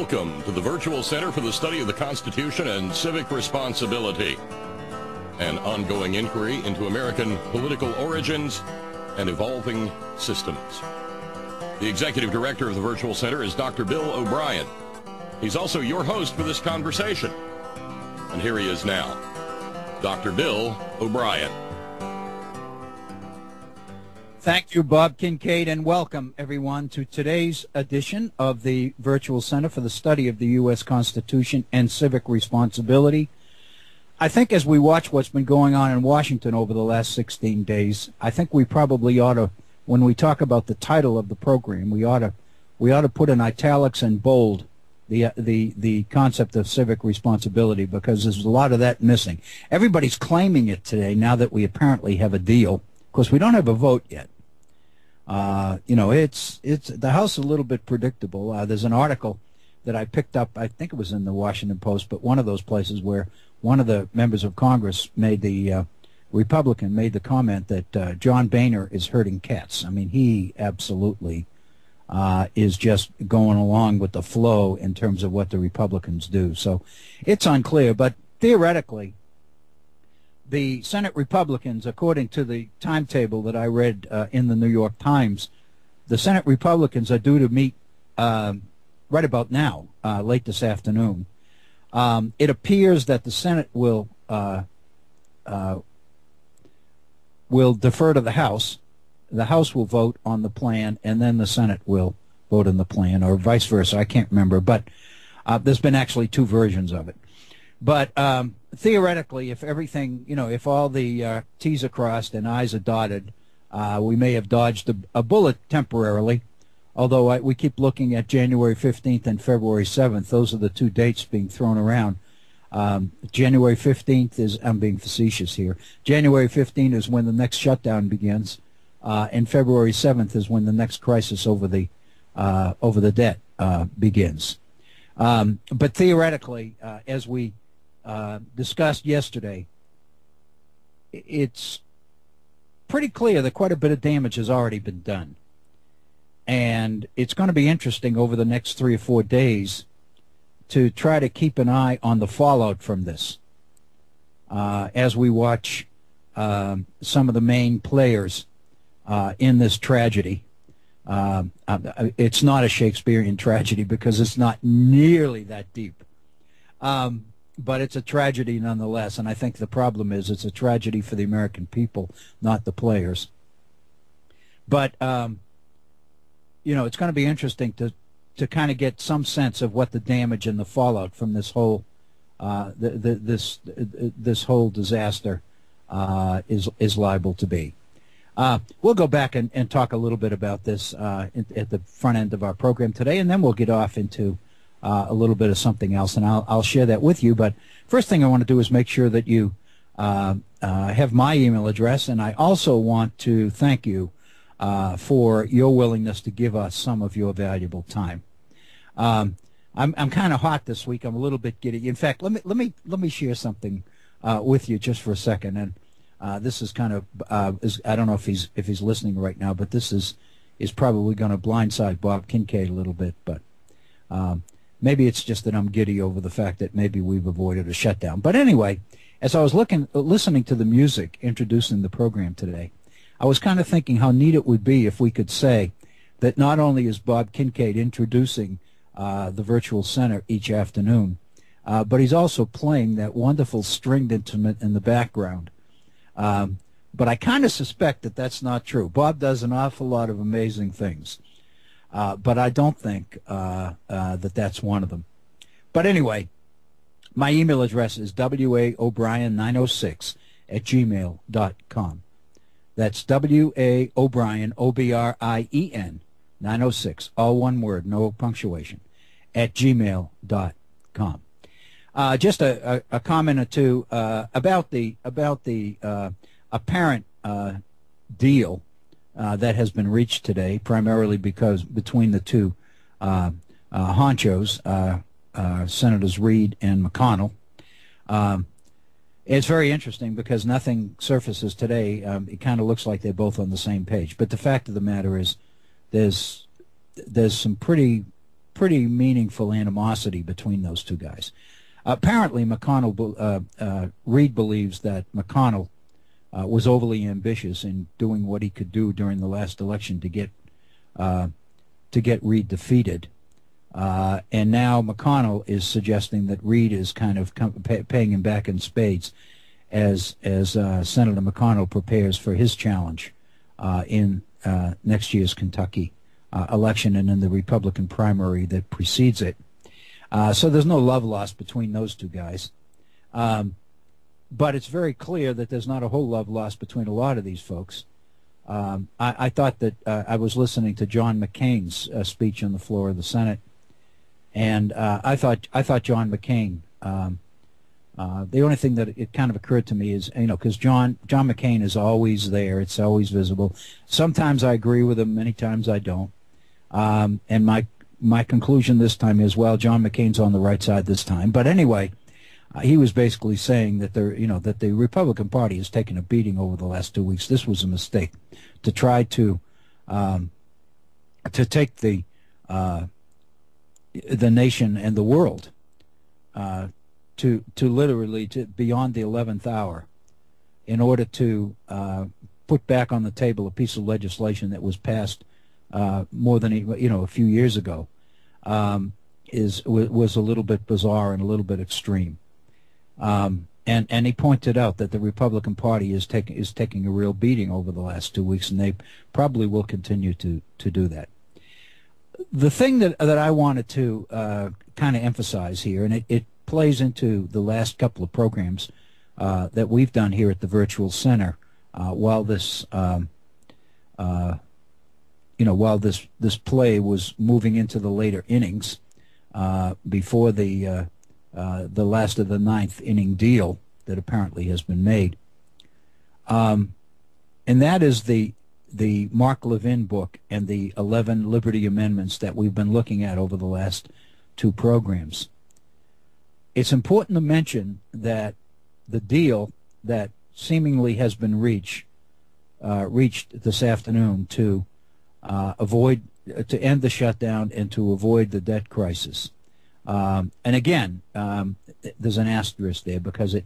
Welcome to the Virtual Center for the Study of the Constitution and Civic Responsibility, an ongoing inquiry into American political origins and evolving systems. The executive director of the Virtual Center is Dr. Bill O'Brien. He's also your host for this conversation. And here he is now, Dr. Bill O'Brien. Thank you, Bob Kincaid, and welcome everyone to today's edition of the Virtual Center for the Study of the U.S. Constitution and Civic Responsibility. I think as we watch what's been going on in Washington over the last 16 days, I think we probably ought to, when we talk about the title of the program, we ought to, we ought to put in italics and bold the the the concept of civic responsibility because there's a lot of that missing. Everybody's claiming it today now that we apparently have a deal. Of course, we don't have a vote yet. Uh, you know, it's it's the House is a little bit predictable. Uh, there's an article that I picked up. I think it was in the Washington Post, but one of those places where one of the members of Congress made the uh, Republican made the comment that uh, John Boehner is hurting cats. I mean, he absolutely uh, is just going along with the flow in terms of what the Republicans do. So it's unclear, but theoretically, the Senate Republicans, according to the timetable that I read uh, in the New York Times, the Senate Republicans are due to meet um, right about now, uh, late this afternoon. Um, it appears that the Senate will uh, uh will defer to the House. The House will vote on the plan, and then the Senate will vote on the plan, or vice versa. I can't remember, but uh, there's been actually two versions of it. But um, theoretically, if everything, you know, if all the uh, T's are crossed and I's are dotted, uh, we may have dodged a, a bullet temporarily. Although I, we keep looking at January 15th and February 7th, those are the two dates being thrown around. Um, January 15th is, I'm being facetious here, January 15th is when the next shutdown begins, uh, and February 7th is when the next crisis over the, uh, over the debt uh, begins. Um, but theoretically, uh, as we uh, discussed yesterday, it's pretty clear that quite a bit of damage has already been done. And it's going to be interesting over the next three or four days to try to keep an eye on the fallout from this uh, as we watch um, some of the main players uh, in this tragedy. Um, uh, it's not a Shakespearean tragedy because it's not nearly that deep. Um, but it's a tragedy nonetheless. And I think the problem is it's a tragedy for the American people, not the players. But um, you know, it's going to be interesting to to kind of get some sense of what the damage and the fallout from this whole uh, the, the, this this whole disaster uh, is is liable to be. Uh, we'll go back and, and talk a little bit about this uh, at the front end of our program today, and then we'll get off into uh, a little bit of something else, and I'll, I'll share that with you. But first thing I want to do is make sure that you uh, uh, have my email address, and I also want to thank you uh, for your willingness to give us some of your valuable time. Um, I'm, I'm kind of hot this week. I'm a little bit giddy. In fact, let me let me let me share something uh, with you just for a second. And uh, this is kind of is, I don't know if he's if he's listening right now, but this is is probably going to blindside Bob Kincaid a little bit. But um, Maybe it's just that I'm giddy over the fact that maybe we've avoided a shutdown. But anyway, as I was looking, listening to the music introducing the program today, I was kind of thinking how neat it would be if we could say that not only is Bob Kincaid introducing uh, the virtual center each afternoon, uh, but he's also playing that wonderful stringed instrument in the background. Um, but I kind of suspect that that's not true. Bob does an awful lot of amazing things. Uh, but I don't think uh, uh, that that's one of them. But anyway, my email address is waobrien906 at gmail.com. That's W-A O'Brien, O-B-R-I-E-N, 906, all one word, no punctuation, at gmail.com. Uh, just a, a, a, comment or two uh, about the about the uh, apparent uh, deal uh, that has been reached today, primarily because between the two uh, uh, honchos, uh, Senators Reid and McConnell, um, it's very interesting because nothing surfaces today. Um, it kind of looks like they're both on the same page. But the fact of the matter is, there's there's some pretty pretty meaningful animosity between those two guys. Apparently, McConnell, uh, uh, Reid believes that McConnell uh, was overly ambitious in doing what he could do during the last election to get uh, to get Reid defeated. Uh, and now McConnell is suggesting that Reid is kind of pay, paying him back in spades as as uh, Senator McConnell prepares for his challenge uh, in uh, next year's Kentucky election and in the Republican primary that precedes it. So there's no love lost between those two guys. Um, but it's very clear that there's not a whole love lost between a lot of these folks. Um, I, I, thought that I was listening to John McCain's speech on the floor of the Senate and uh, I thought I thought John McCain. Um, uh, the only thing that it kind of occurred to me is you know because John John McCain is always there. It's always visible. Sometimes I agree with him. Many times I don't. Um, and my my conclusion this time is well, John McCain's on the right side this time. But anyway. Uh, he was basically saying that the you know that the Republican Party has taken a beating over the last two weeks. This was a mistake to try to um, to take the uh, the nation and the world uh, to to literally to beyond the eleventh hour, in order to uh, put back on the table a piece of legislation that was passed uh, more than you know a few years ago, um, is was a little bit bizarre and a little bit extreme. Um, and and he pointed out that the Republican Party is taking is taking a real beating over the last two weeks, and they probably will continue to to do that. The thing that that I wanted to uh, kind of emphasize here, and it, it, plays into the last couple of programs uh, that we've done here at the Virtual Center, uh, while this, um, uh, you know, while this this play was moving into the later innings, uh, before the uh, the last of the ninth inning deal that apparently has been made, um, and that is the the Mark Levin book and the 11 Liberty Amendments that we've been looking at over the last two programs. It's important to mention that the deal that seemingly has been reached uh, reached this afternoon to uh, avoid to end the shutdown and to avoid the debt crisis. Um, and again, um, there's an asterisk there because it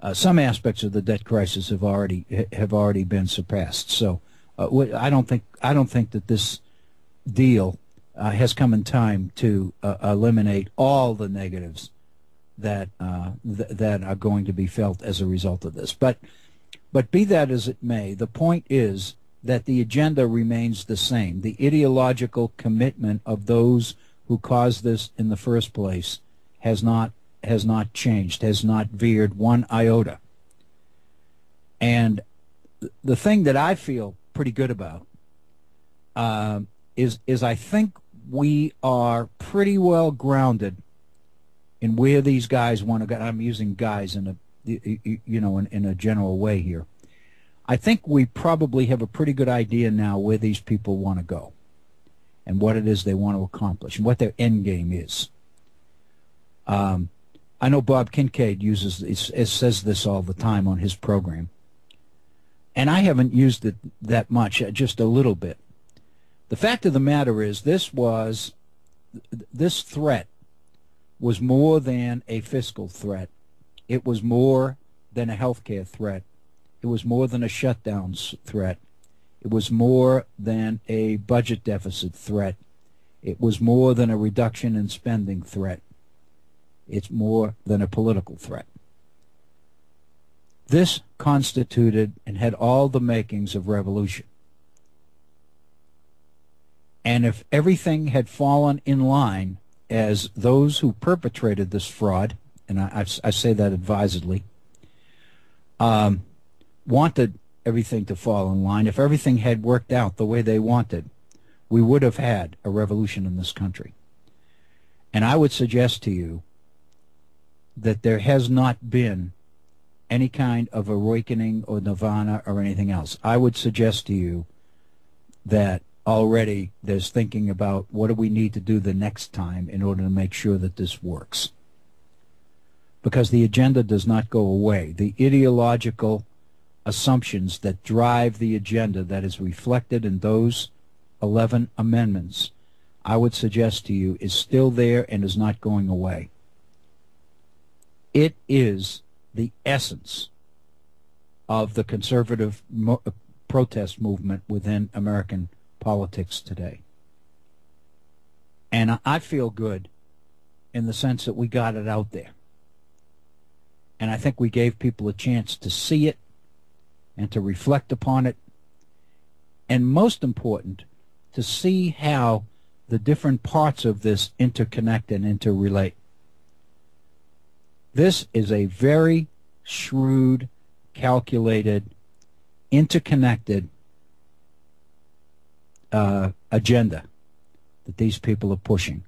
uh, some aspects of the debt crisis have already have already been surpassed. So uh, I don't think I don't think that this deal uh, has come in time to uh, eliminate all the negatives that uh, th that are going to be felt as a result of this. But but be that as it may, the point is that the agenda remains the same. The ideological commitment of those who caused this in the first place has not has not changed, has not veered one iota. And the thing that I feel pretty good about uh, is is I think we are pretty well grounded in where these guys want to go. I'm using guys in a you know in, in a general way here. I think we probably have a pretty good idea now where these people want to go and what it is they want to accomplish and what their end game is. Um, I know Bob Kincaid uses this, says this all the time on his program, and I haven't used it that much, uh, just a little bit. The fact of the matter is, this was this threat was more than a fiscal threat. It was more than a healthcare threat. It was more than a shutdown threat. It was more than a budget deficit threat. It was more than a reduction in spending threat. It's more than a political threat. This constituted and had all the makings of revolution. And if everything had fallen in line as those who perpetrated this fraud, and I, I, I say that advisedly, um, wanted everything to fall in line, if everything had worked out the way they wanted, we would have had a revolution in this country. And I would suggest to you that there has not been any kind of awakening or nirvana or anything else. I would suggest to you that already there's thinking about what do we need to do the next time in order to make sure that this works. Because the agenda does not go away. The ideological assumptions that drive the agenda that is reflected in those 11 amendments I would suggest to you, is still there and is not going away. It is the essence of the conservative mo- uh, protest movement within American politics today. And I feel good in the sense that we got it out there. And I think we gave people a chance to see it and to reflect upon it. And most important, to see how the different parts of this interconnect and interrelate. This is a very shrewd, calculated, interconnected uh, agenda that these people are pushing.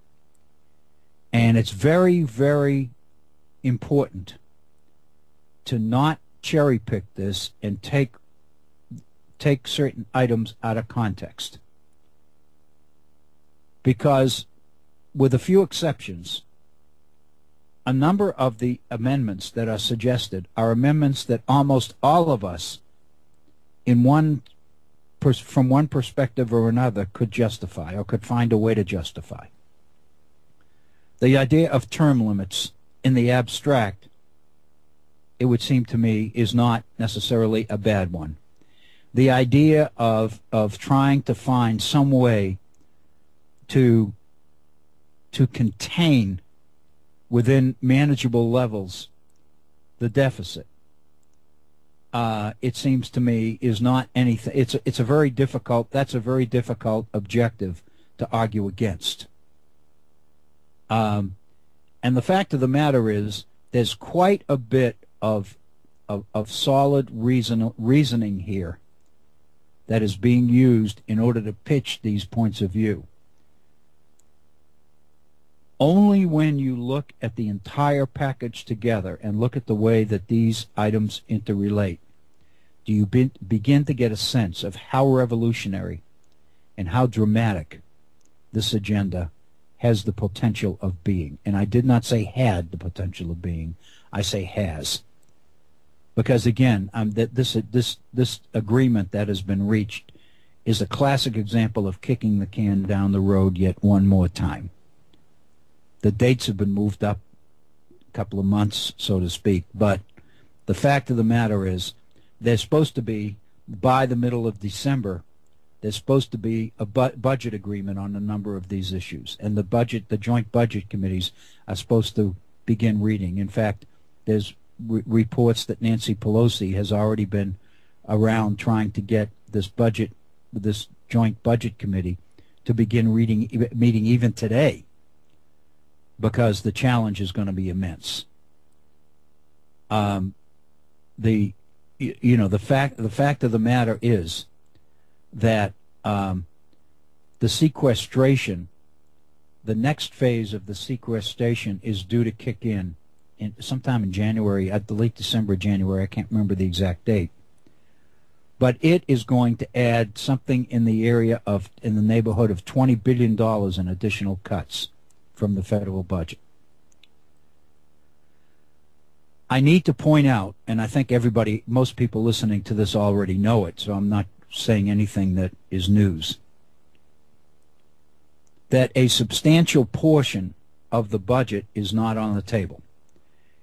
And it's very, very important to not cherry pick this and take take certain items out of context. Because with a few exceptions, a number of the amendments that are suggested are amendments that almost all of us in one from one perspective or another could justify or could find a way to justify. The idea of term limits in the abstract, it would seem to me, is not necessarily a bad one. The idea of, of trying to find some way to, to contain within manageable levels the deficit uh, it seems to me, is not anything. It's a, it's a very difficult. That's a very difficult objective to argue against. Um, and the fact of the matter is, there's quite a bit of of, of solid reason, reasoning here that is being used in order to pitch these points of view. Only when you look at the entire package together and look at the way that these items interrelate do you be begin to get a sense of how revolutionary and how dramatic this agenda has the potential of being. And I did not say had the potential of being. I say has. Because again, um, that this this this agreement that has been reached is a classic example of kicking the can down the road yet one more time. The dates have been moved up a couple of months, so to speak. But the fact of the matter is, there's supposed to be, by the middle of December, there's supposed to be a bu budget agreement on a number of these issues. And the budget, the joint budget committees are supposed to begin reading. In fact, there's re reports that Nancy Pelosi has already been around trying to get this budget, this joint budget committee to begin reading, meeting even today because the challenge is going to be immense. Um, the you, know the fact the fact of the matter is that um, the sequestration, the next phase of the sequestration is due to kick in, in sometime in January, at the late December, January. I can't remember the exact date but it is going to add something in the area of in the neighborhood of 20 billion dollars in additional cuts from the federal budget. I need to point out, and I think everybody, most people listening to this already know it, so I'm not saying anything that is news, that a substantial portion of the budget is not on the table.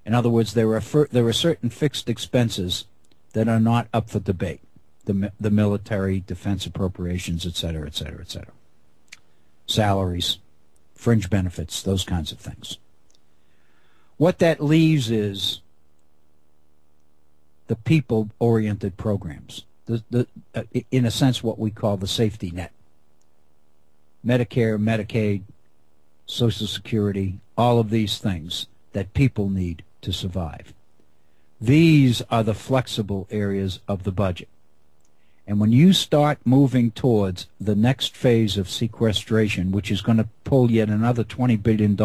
In other words, there are there are certain fixed expenses that are not up for debate, the the military, defense appropriations, et cetera, et cetera, et cetera, salaries, fringe benefits, those kinds of things. What that leaves is the people-oriented programs, the, the, uh, in a sense what we call the safety net. Medicare, Medicaid, Social Security, all of these things that people need to survive. These are the flexible areas of the budget. And when you start moving towards the next phase of sequestration, which is going to pull yet another $20 billion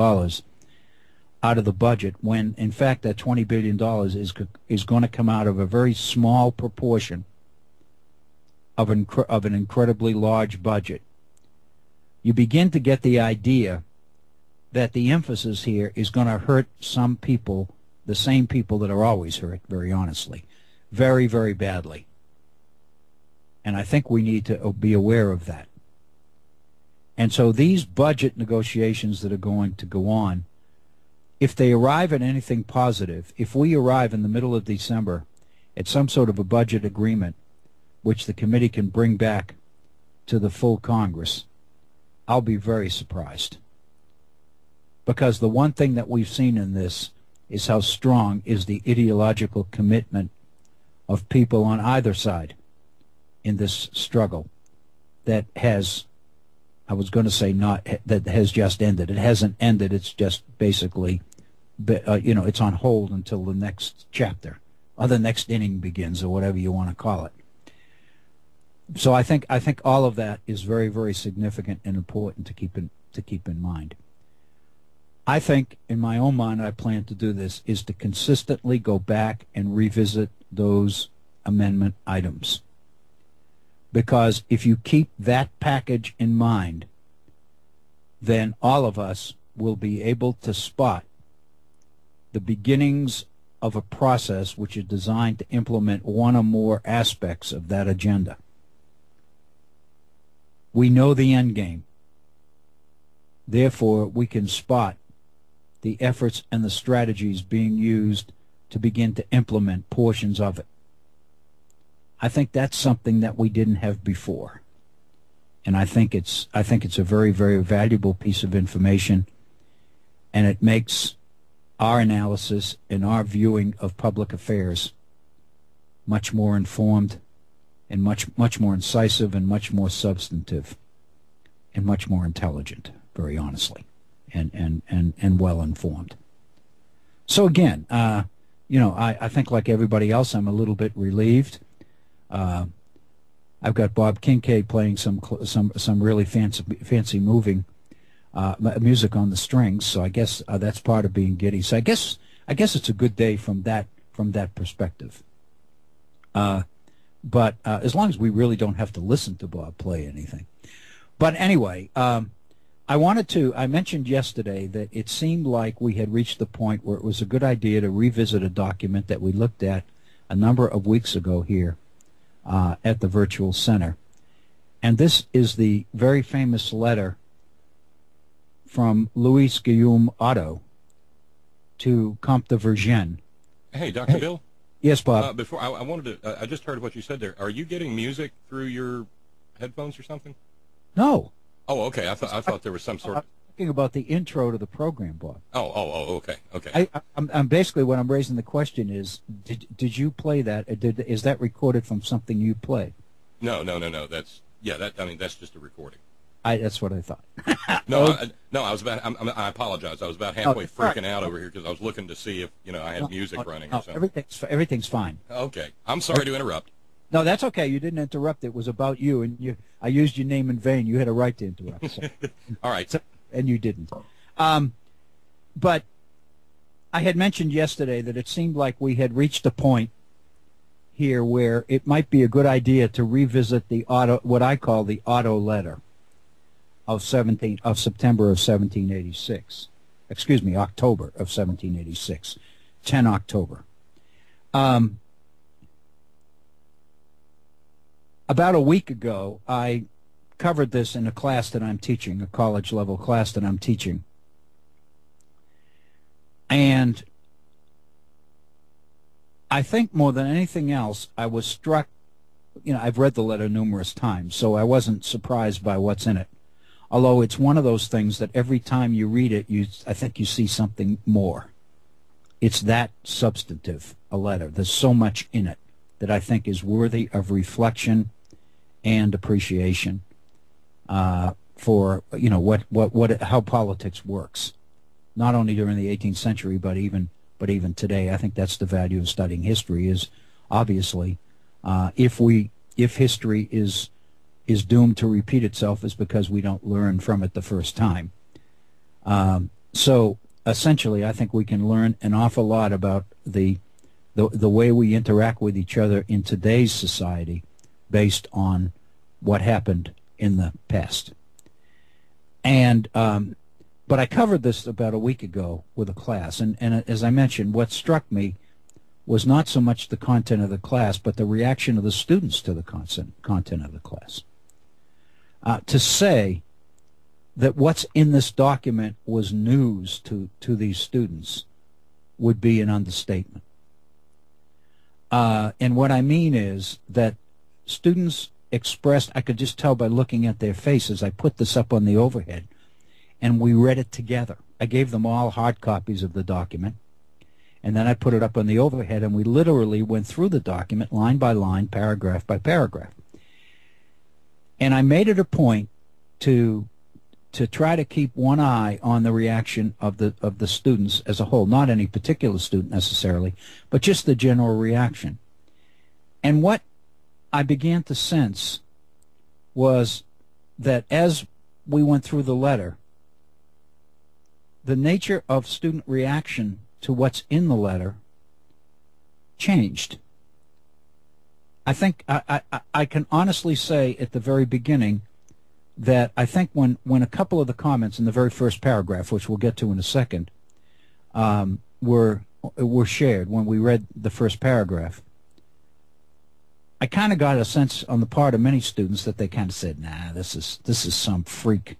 out of the budget, when in fact that $20 billion is, is going to come out of a very small proportion of an, of an incredibly large budget, you begin to get the idea that the emphasis here is going to hurt some people, the same people that are always hurt, very honestly, very, very badly. And I think we need to be aware of that. And so these budget negotiations that are going to go on, if they arrive at anything positive, if we arrive in the middle of December at some sort of a budget agreement, which the committee can bring back to the full Congress, I'll be very surprised. Because the one thing that we've seen in this is how strong is the ideological commitment of people on either side in this struggle that has I was going to say not that has just ended. It hasn't ended. It's just basically, uh, you know, it's on hold until the next chapter or the next inning begins or whatever you want to call it. So I think I think all of that is very very significant and important to keep in to keep in mind. I think in my own mind I plan to do this is to consistently go back and revisit those amendment items because if you keep that package in mind, then all of us will be able to spot the beginnings of a process which is designed to implement one or more aspects of that agenda. We know the end game. Therefore, we can spot the efforts and the strategies being used to begin to implement portions of it. I think that's something that we didn't have before. And I think it's I think it's a very, very valuable piece of information and it makes our analysis and our viewing of public affairs much more informed and much much more incisive and much more substantive and much more intelligent, very honestly, and and and, and well informed. So again, uh, you know, I, I think like everybody else, I'm a little bit relieved uh, I've got Bob Kincaid playing some some some really fancy fancy moving uh, music on the strings. So I guess uh, that's part of being giddy. So I guess I guess it's a good day from that from that perspective. Uh, but uh, as long as we really don't have to listen to Bob play anything. But anyway, um, I wanted to. I mentioned yesterday that it seemed like we had reached the point where it was a good idea to revisit a document that we looked at a number of weeks ago here uh, at the Virtual Center. And this is the very famous letter from Louis Guillaume Otto to Comte de Vergennes. Hey, Dr. Hey. Bill? Yes, Bob. Uh, before I, I, wanted to, uh, I just heard what you said there. Are you getting music through your headphones or something? No. Oh, okay. I thought I thought there was some sort of talking about the intro to the program, Bob. Oh, oh, oh, okay, okay. I, I'm, I'm basically what I'm raising the question is: Did did you play that? Uh, did is that recorded from something you play? No, no, no, no. That's yeah. That I mean, that's just a recording. I, that's what I thought. no, I, no, I was about. I'm, i apologize. I was about halfway oh, freaking right. out over here because I was looking to see if you know I had no, music no, running no, or something. Everything's everything's fine. Okay, I'm sorry to interrupt. No, that's okay. You didn't interrupt. It was about you, and you. I used your name in vain. You had a right to interrupt. So. All right. So, and you didn't. Um, but I had mentioned yesterday that it seemed like we had reached a point here where it might be a good idea to revisit the Otto, what I call the Otto letter of 17 of September of 1786. Excuse me, October of 1786, 10 October. Um, about a week ago, I covered this in a class that I'm teaching, a college level class that I'm teaching. And I think more than anything else, I was struck. You know, I've read the letter numerous times, so I wasn't surprised by what's in it. Although it's one of those things that every time you read it, you I think you see something more. It's that substantive a letter. There's so much in it that I think is worthy of reflection and appreciation uh, for you know what what what how politics works not only during the 18th century, but even but even today. I think that's the value of studying history. Is obviously uh, if we if history is is doomed to repeat itself, is because we don't learn from it the first time. Um, so essentially, I think we can learn an awful lot about the the the way we interact with each other in today's society, based on what happened in the past. And um, but I covered this about a week ago with a class, and, and as I mentioned, what struck me was not so much the content of the class, but the reaction of the students to the content, content of the class. Uh, to say that what's in this document was news to, to these students would be an understatement. Uh, and what I mean is that students expressed, I could just tell by looking at their faces, I put this up on the overhead, and we read it together. I gave them all hard copies of the document, and then I put it up on the overhead, and we literally went through the document line by line, paragraph by paragraph. And I made it a point to to try to keep one eye on the reaction of the of the students as a whole, not any particular student necessarily, but just the general reaction. And what I began to sense was that as we went through the letter, the nature of student reaction to what's in the letter changed. I think I, I, I can honestly say at the very beginning that I think when, when a couple of the comments in the very first paragraph, which we'll get to in a second, um, were were shared when we read the first paragraph, I kind of got a sense on the part of many students that they kind of said, "Nah, this is this is some freak.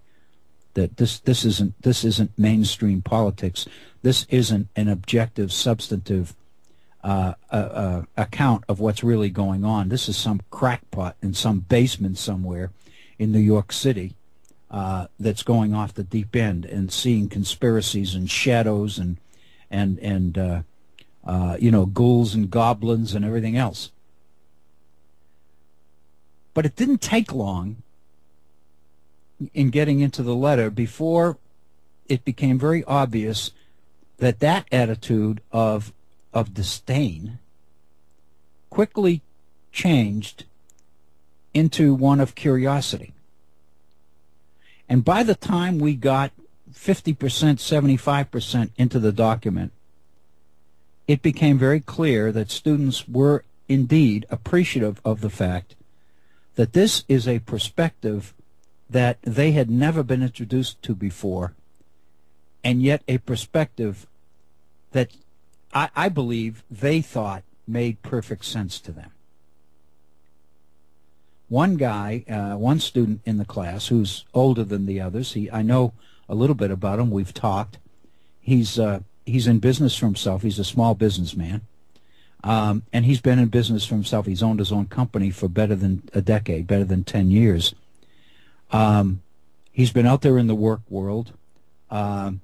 That this this isn't this isn't mainstream politics. This isn't an objective, substantive uh, uh, uh, account of what's really going on. This is some crackpot in some basement somewhere in New York City uh, that's going off the deep end and seeing conspiracies and shadows and and and uh, uh, you know ghouls and goblins and everything else." But it didn't take long in getting into the letter before it became very obvious that that attitude of of disdain quickly changed into one of curiosity. And by the time we got 50%, 75% into the document, it became very clear that students were indeed appreciative of the fact that this is a perspective that they had never been introduced to before, and yet a perspective that I, I believe they thought made perfect sense to them. One guy, uh, one student in the class who's older than the others, he I know a little bit about him. We've talked. He's uh, he's in business for himself. He's a small businessman. Um, and he's been in business for himself. He's owned his own company for better than a decade, better than 10 years. Um, he's been out there in the work world. Um,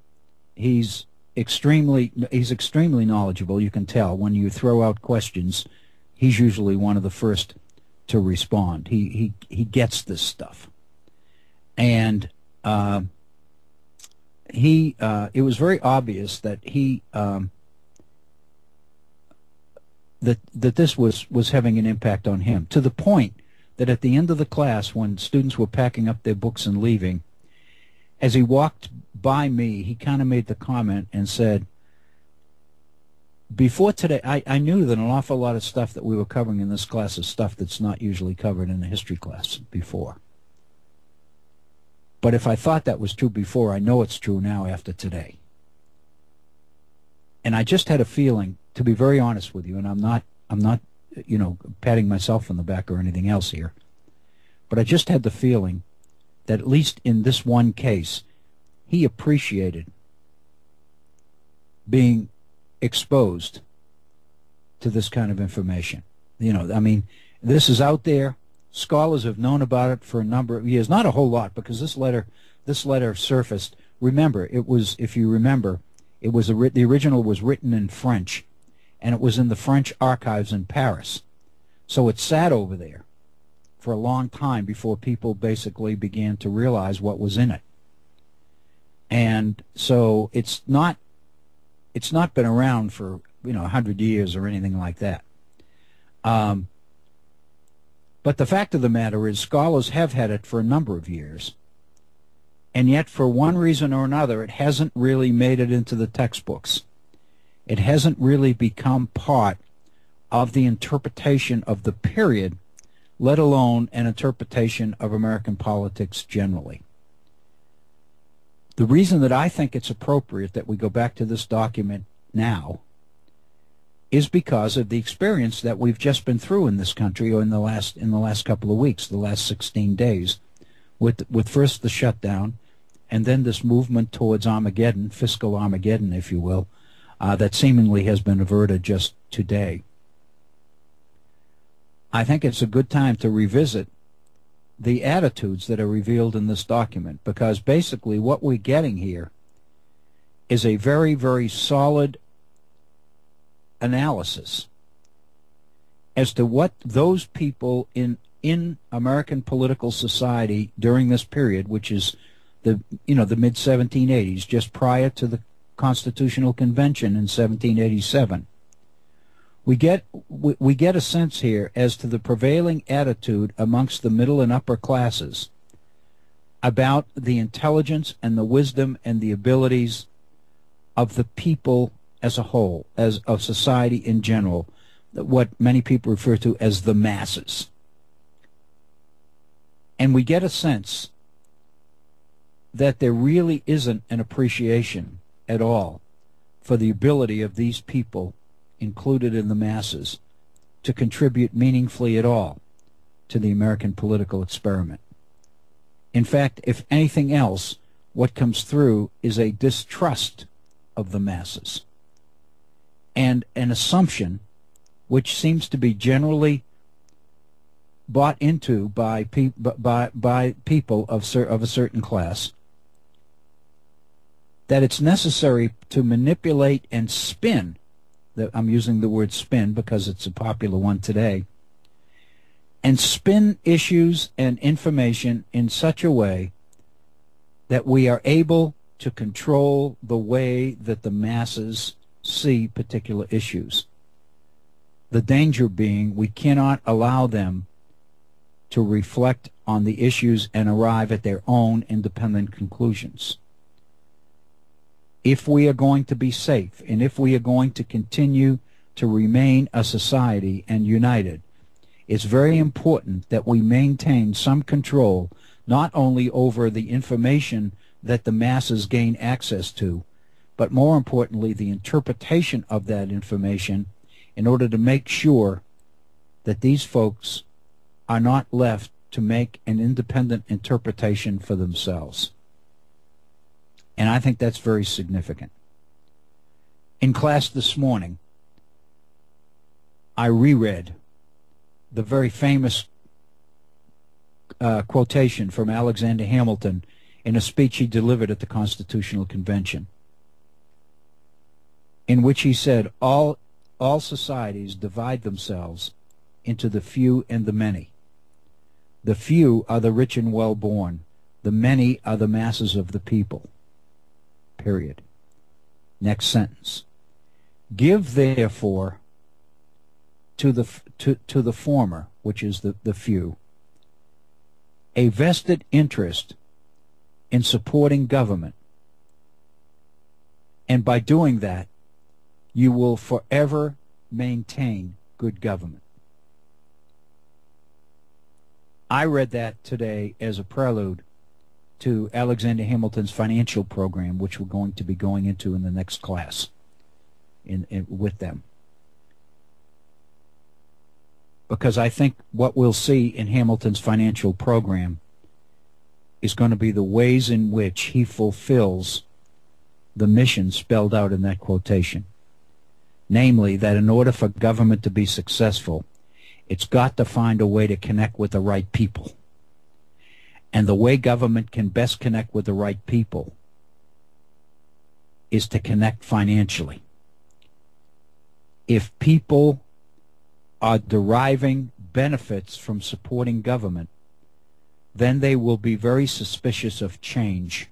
he's extremely he's extremely knowledgeable. You can tell when you throw out questions, he's usually one of the first to respond. He he he gets this stuff, and uh, he uh, it was very obvious that he um, that that this was was having an impact on him to the point that at the end of the class when students were packing up their books and leaving as he walked by me he kind of made the comment and said before today I, I knew that an awful lot of stuff that we were covering in this class is stuff that's not usually covered in a history class before. But if I thought that was true before I know it's true now after today. And I just had a feeling to be very honest with you, and I'm not, I'm not, you know, patting myself on the back or anything else here, but I just had the feeling that at least in this one case, he appreciated being exposed to this kind of information. You know, I mean, this is out there. Scholars have known about it for a number of years. Not a whole lot, because this letter, this letter surfaced. Remember, it was, if you remember, it was the original was written in French and it was in the French archives in Paris. So it sat over there for a long time before people basically began to realize what was in it. And so it's not it's not been around for you know a hundred years or anything like that. Um, but the fact of the matter is, scholars have had it for a number of years, and yet for one reason or another, it hasn't really made it into the textbooks it hasn't really become part of the interpretation of the period, let alone an interpretation of American politics generally. The reason that I think it's appropriate that we go back to this document now is because of the experience that we've just been through in this country or in the last in the last couple of weeks, the last 16 days, with with first the shutdown, and then this movement towards Armageddon, fiscal Armageddon, if you will, uh, that seemingly has been averted just today. I think it's a good time to revisit the attitudes that are revealed in this document because basically what we're getting here is a very, very solid analysis as to what those people in in American political society during this period, which is the you know the mid 1780s, just prior to the Constitutional Convention in 1787. We get we, we get a sense here as to the prevailing attitude amongst the middle and upper classes about the intelligence and the wisdom and the abilities of the people as a whole, as of society in general, what many people refer to as the masses. And we get a sense that there really isn't an appreciation at all for the ability of these people included in the masses to contribute meaningfully at all to the American political experiment. In fact, if anything else, what comes through is a distrust of the masses and an assumption which seems to be generally bought into by pe- by by people of of a certain class that it's necessary to manipulate and spin I'm using the word spin because it's a popular one today and spin issues and information in such a way that we are able to control the way that the masses see particular issues. The danger being we cannot allow them to reflect on the issues and arrive at their own independent conclusions. If we are going to be safe and if we are going to continue to remain a society and united, it's very important that we maintain some control not only over the information that the masses gain access to, but more importantly, the interpretation of that information in order to make sure that these folks are not left to make an independent interpretation for themselves. And I think that's very significant. In class this morning, I reread the very famous uh, quotation from Alexander Hamilton in a speech he delivered at the Constitutional Convention, in which he said, all, all societies divide themselves into the few and the many. The few are the rich and well-born. The many are the masses of the people. Period. Next sentence. Give therefore to the to, to the former, which is the, the few, a vested interest in supporting government. And by doing that, you will forever maintain good government. I read that today as a prelude to Alexander Hamilton's financial program, which we're going to be going into in the next class in, in with them. Because I think what we'll see in Hamilton's financial program is going to be the ways in which he fulfills the mission spelled out in that quotation. Namely, that in order for government to be successful, it's got to find a way to connect with the right people. And the way government can best connect with the right people is to connect financially. If people are deriving benefits from supporting government, then they will be very suspicious of change.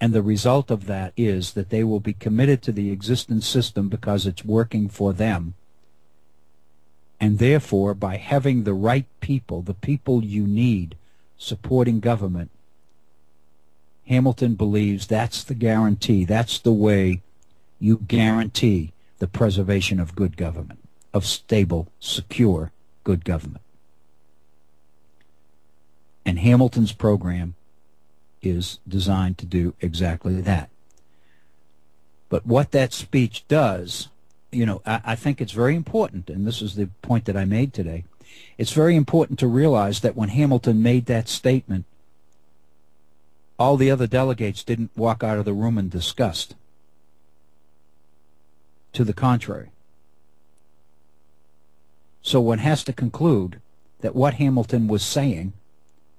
And the result of that is that they will be committed to the existing system because it's working for them. And therefore, by having the right people, the people you need supporting government, Hamilton believes that's the guarantee, that's the way you guarantee the preservation of good government, of stable, secure, good government. And Hamilton's program is designed to do exactly that. But what that speech does, you know, I, I, think it's very important, and this is the point that I made today. It's very important to realize that when Hamilton made that statement, all the other delegates didn't walk out of the room in disgust. To the contrary. So one has to conclude that what Hamilton was saying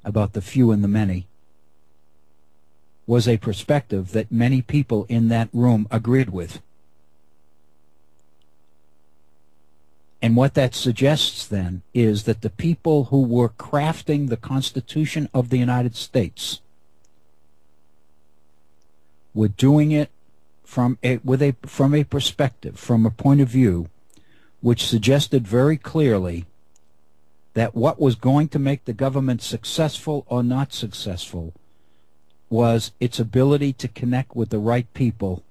about the few and the many was a perspective that many people in that room agreed with. And what that suggests then is that the people who were crafting the Constitution of the United States were doing it from a with a from a perspective, from a point of view which suggested very clearly that what was going to make the government successful or not successful was its ability to connect with the right people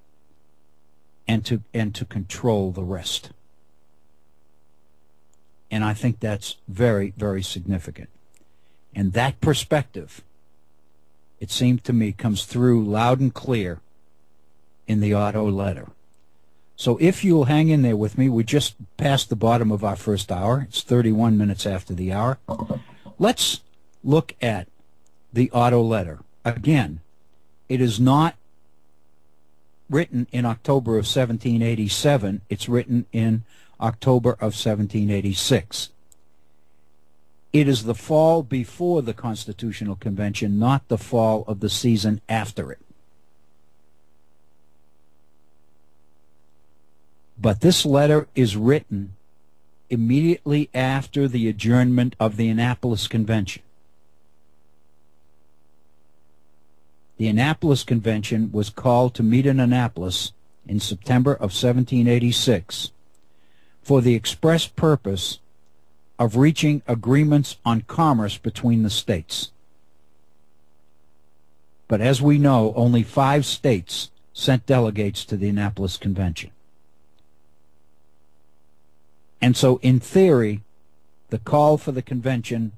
and to and to control the rest. And I think that's very, very significant. And that perspective, it seemed to me, comes through loud and clear in the Otto letter. So if you'll hang in there with me, we just passed the bottom of our first hour. It's 31 minutes after the hour. Let's look at the Otto letter. Again, it is not written in October of 1787. It's written in October of 1786. It is the fall before the Constitutional Convention, not the fall of the season after it. But this letter is written immediately after the adjournment of the Annapolis Convention. The Annapolis Convention was called to meet in Annapolis in September of 1786 for the express purpose of reaching agreements on commerce between the states. But as we know, only five states sent delegates to the Annapolis Convention. And so, in theory, the call for the convention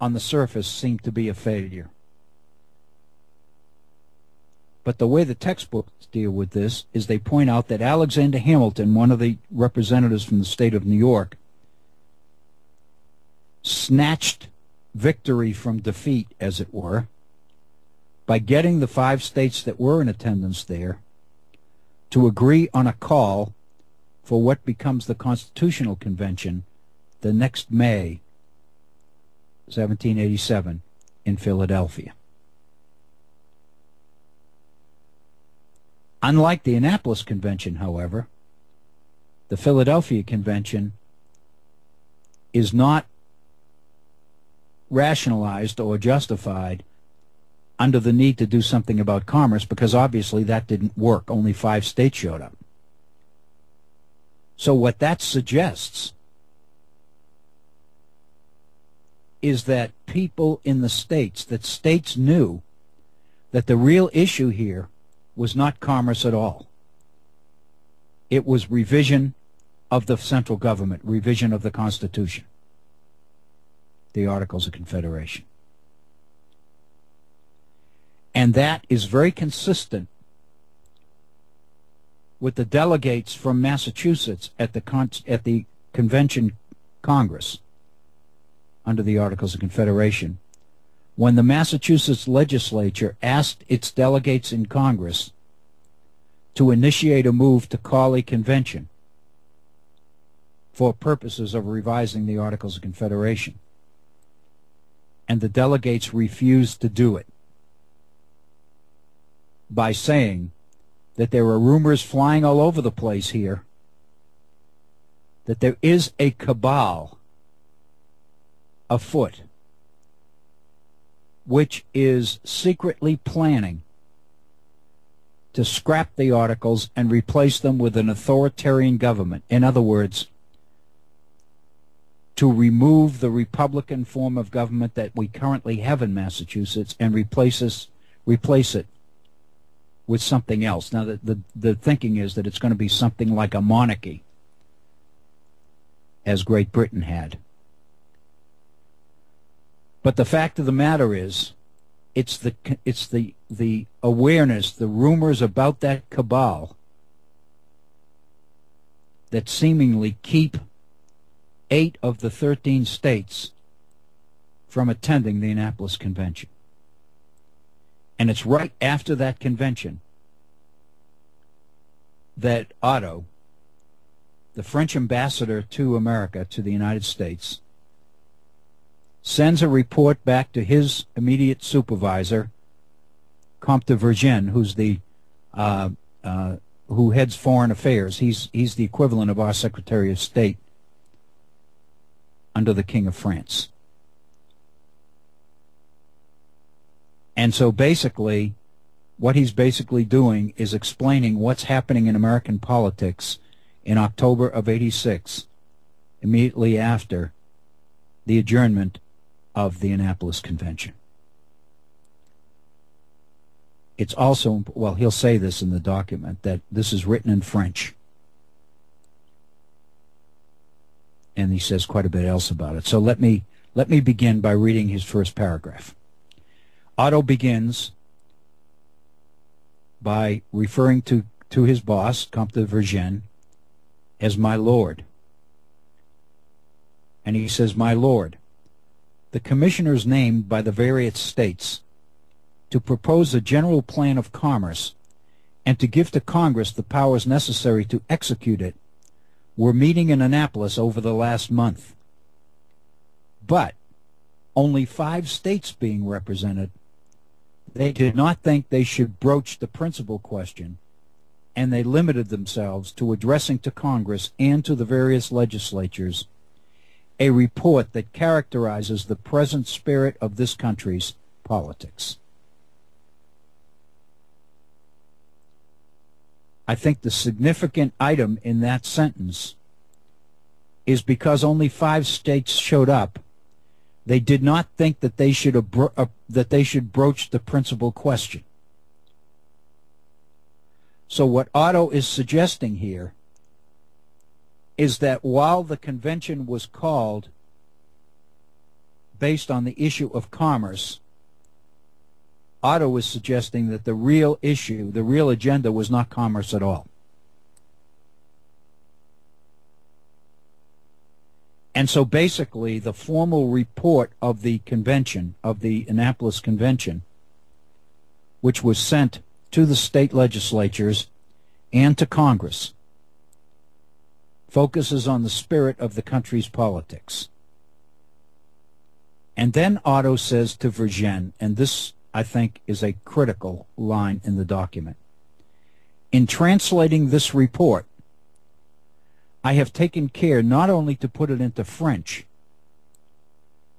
on the surface seemed to be a failure. But the way the textbooks deal with this is they point out that Alexander Hamilton, one of the representatives from the state of New York, snatched victory from defeat, as it were, by getting the five states that were in attendance there to agree on a call for what becomes the Constitutional Convention the next May 1787 in Philadelphia. Unlike the Annapolis Convention, however, the Philadelphia Convention is not rationalized or justified under the need to do something about commerce because obviously that didn't work. Only five states showed up. So what that suggests is that people in the states, that states knew that the real issue here was not commerce at all. It was revision of the central government, revision of the Constitution, the Articles of Confederation. And that is very consistent with the delegates from Massachusetts at the at the convention Congress under the Articles of Confederation when the Massachusetts legislature asked its delegates in Congress to initiate a move to call a convention for purposes of revising the Articles of Confederation. And the delegates refused to do it by saying that there are rumors flying all over the place here that there is a cabal afoot which is secretly planning to scrap the articles and replace them with an authoritarian government. In other words, to remove the Republican form of government that we currently have in Massachusetts and replace, us, replace it with something else. Now, the, the, the thinking is that it's going to be something like a monarchy, as Great Britain had. But the fact of the matter is, it's the it's the the awareness, the rumors about that cabal that seemingly keep eight of the 13 states from attending the Annapolis Convention. And it's right after that convention that Otto, the French ambassador to America, to the United States, sends a report back to his immediate supervisor, Comte de Vergennes, who's the uh, uh, who heads foreign affairs. He's he's the equivalent of our Secretary of State under the King of France. And so basically, what he's basically doing is explaining what's happening in American politics in October of 86, immediately after the adjournment of the Annapolis Convention. It's also, well, he'll say this in the document, that this is written in French. And he says quite a bit else about it. So let me, let me begin by reading his first paragraph. Otto begins by referring to, to his boss, Comte de Vergennes, as my lord. And he says, my lord, the commissioners named by the various states to propose a general plan of commerce and to give to Congress the powers necessary to execute it were meeting in Annapolis over the last month. But only five states being represented, they did not think they should broach the principal question, and they limited themselves to addressing to Congress and to the various legislatures a report that characterizes the present spirit of this country's politics. I think the significant item in that sentence is because only five states showed up they did not think that they should abro- uh, that they should broach the principal question. So what Otto is suggesting here is that while the convention was called based on the issue of commerce, Otto was suggesting that the real issue, the real agenda was not commerce at all. And so basically, the formal report of the convention, of the Annapolis Convention, which was sent to the state legislatures and to Congress, focuses on the spirit of the country's politics. And then Otto says to Vergennes, and this, I think, is a critical line in the document. In translating this report, I have taken care not only to put it into French,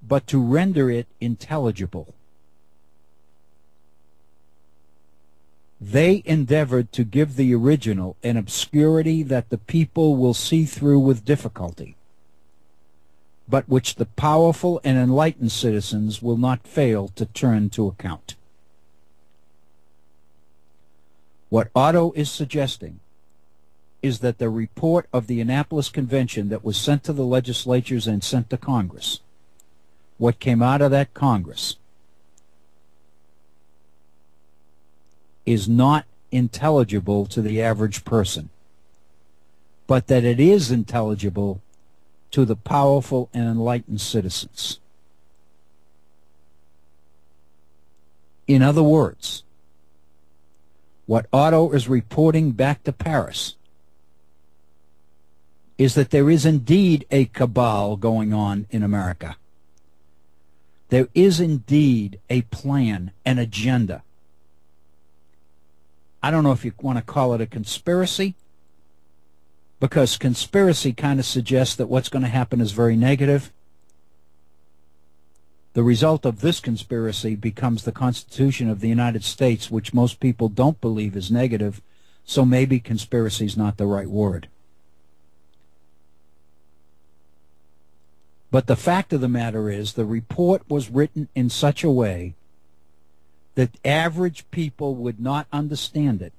but to render it intelligible. They endeavored to give the original an obscurity that the people will see through with difficulty, but which the powerful and enlightened citizens will not fail to turn to account. What Otto is suggesting is that the report of the Annapolis Convention that was sent to the legislatures and sent to Congress, what came out of that Congress, is not intelligible to the average person, but that it is intelligible to the powerful and enlightened citizens. In other words, what Otto is reporting back to Paris is that there is indeed a cabal going on in America. There is indeed a plan, an agenda. I don't know if you want to call it a conspiracy, because conspiracy kind of suggests that what's going to happen is very negative. The result of this conspiracy becomes the Constitution of the United States, which most people don't believe is negative, so maybe conspiracy is not the right word. But the fact of the matter is the report was written in such a way that average people would not understand it.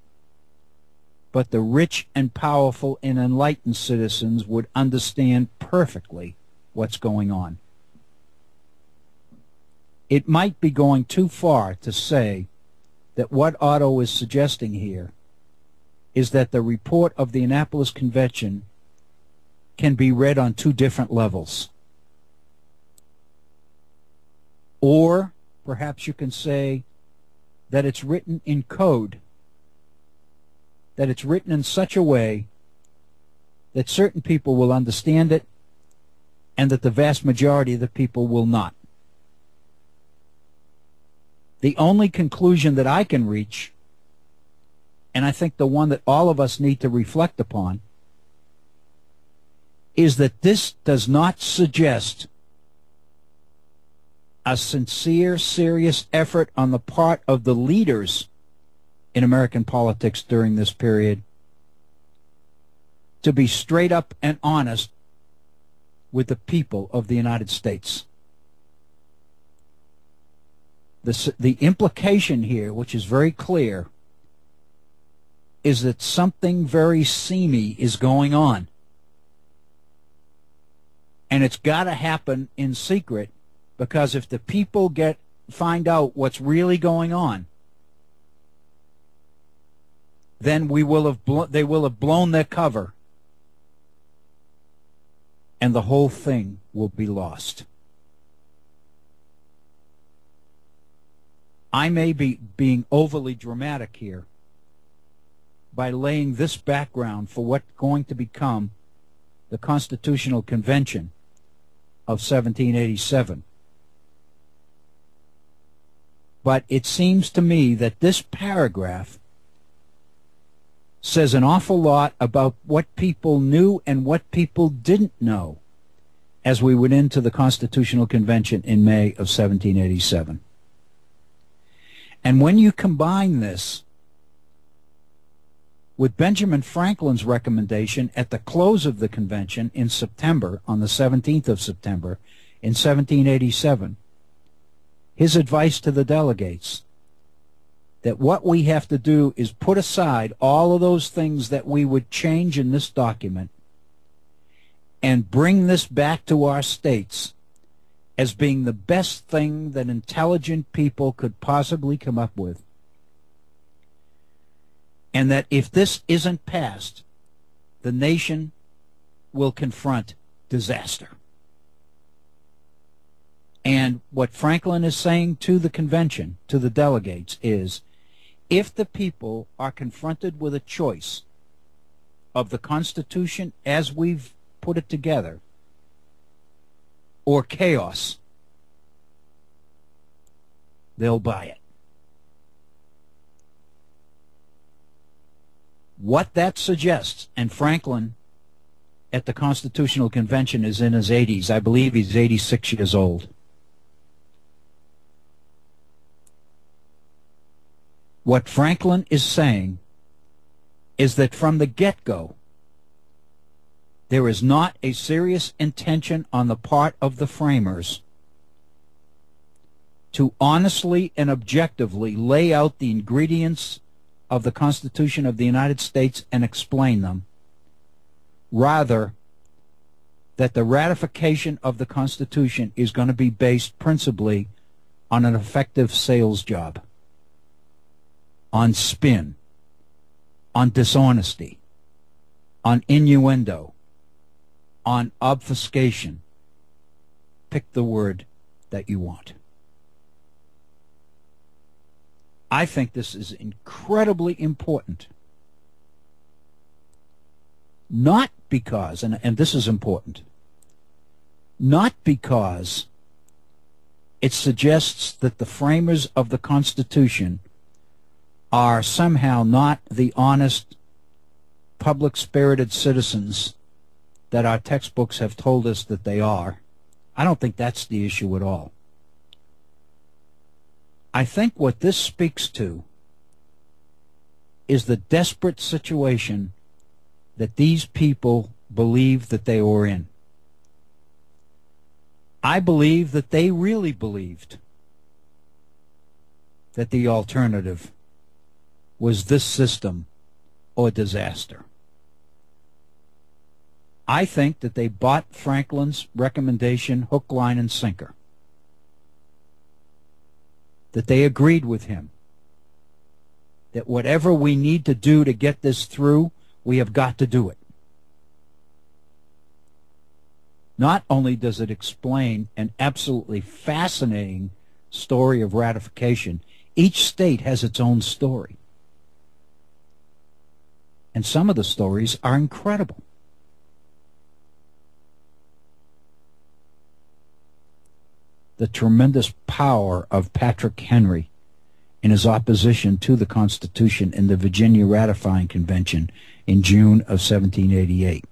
But the rich and powerful and enlightened citizens would understand perfectly what's going on. It might be going too far to say that what Otto is suggesting here is that the report of the Annapolis Convention can be read on two different levels. Or perhaps you can say that it's written in code, that it's written in such a way that certain people will understand it and that the vast majority of the people will not. The only conclusion that I can reach, and I think the one that all of us need to reflect upon, is that this does not suggest a sincere, serious effort on the part of the leaders in American politics during this period to be straight up and honest with the people of the United States. The, the implication here, which is very clear, is that something very seamy is going on. And it's got to happen in secret because if the people get find out what's really going on, then we will have blo- they will have blown their cover and the whole thing will be lost. I may be being overly dramatic here by laying this background for what's going to become the Constitutional Convention of 1787. But it seems to me that this paragraph says an awful lot about what people knew and what people didn't know as we went into the Constitutional Convention in May of 1787. And when you combine this with Benjamin Franklin's recommendation at the close of the convention in September, on the 17th of September in 1787, his advice to the delegates that what we have to do is put aside all of those things that we would change in this document and bring this back to our states as being the best thing that intelligent people could possibly come up with. And that if this isn't passed, the nation will confront disaster. And what Franklin is saying to the convention, to the delegates, is if the people are confronted with a choice of the Constitution as we've put it together or chaos, they'll buy it. What that suggests, and Franklin at the Constitutional Convention is in his 80s. I believe he's 86 years old. What Franklin is saying is that from the get-go, there is not a serious intention on the part of the framers to honestly and objectively lay out the ingredients of the Constitution of the United States and explain them. Rather, that the ratification of the Constitution is going to be based principally on an effective sales job on spin, on dishonesty, on innuendo, on obfuscation. Pick the word that you want. I think this is incredibly important. Not because, and, and this is important, not because it suggests that the framers of the Constitution are somehow not the honest, public-spirited citizens that our textbooks have told us that they are. I don't think that's the issue at all. I think what this speaks to is the desperate situation that these people believe that they were in. I believe that they really believed that the alternative was this system a disaster. I think that they bought Franklin's recommendation hook, line, and sinker. That they agreed with him. That whatever we need to do to get this through, we have got to do it. Not only does it explain an absolutely fascinating story of ratification, Each state has its own story. And some of the stories are incredible. The tremendous power of Patrick Henry in his opposition to the Constitution in the Virginia Ratifying Convention in June of 1788.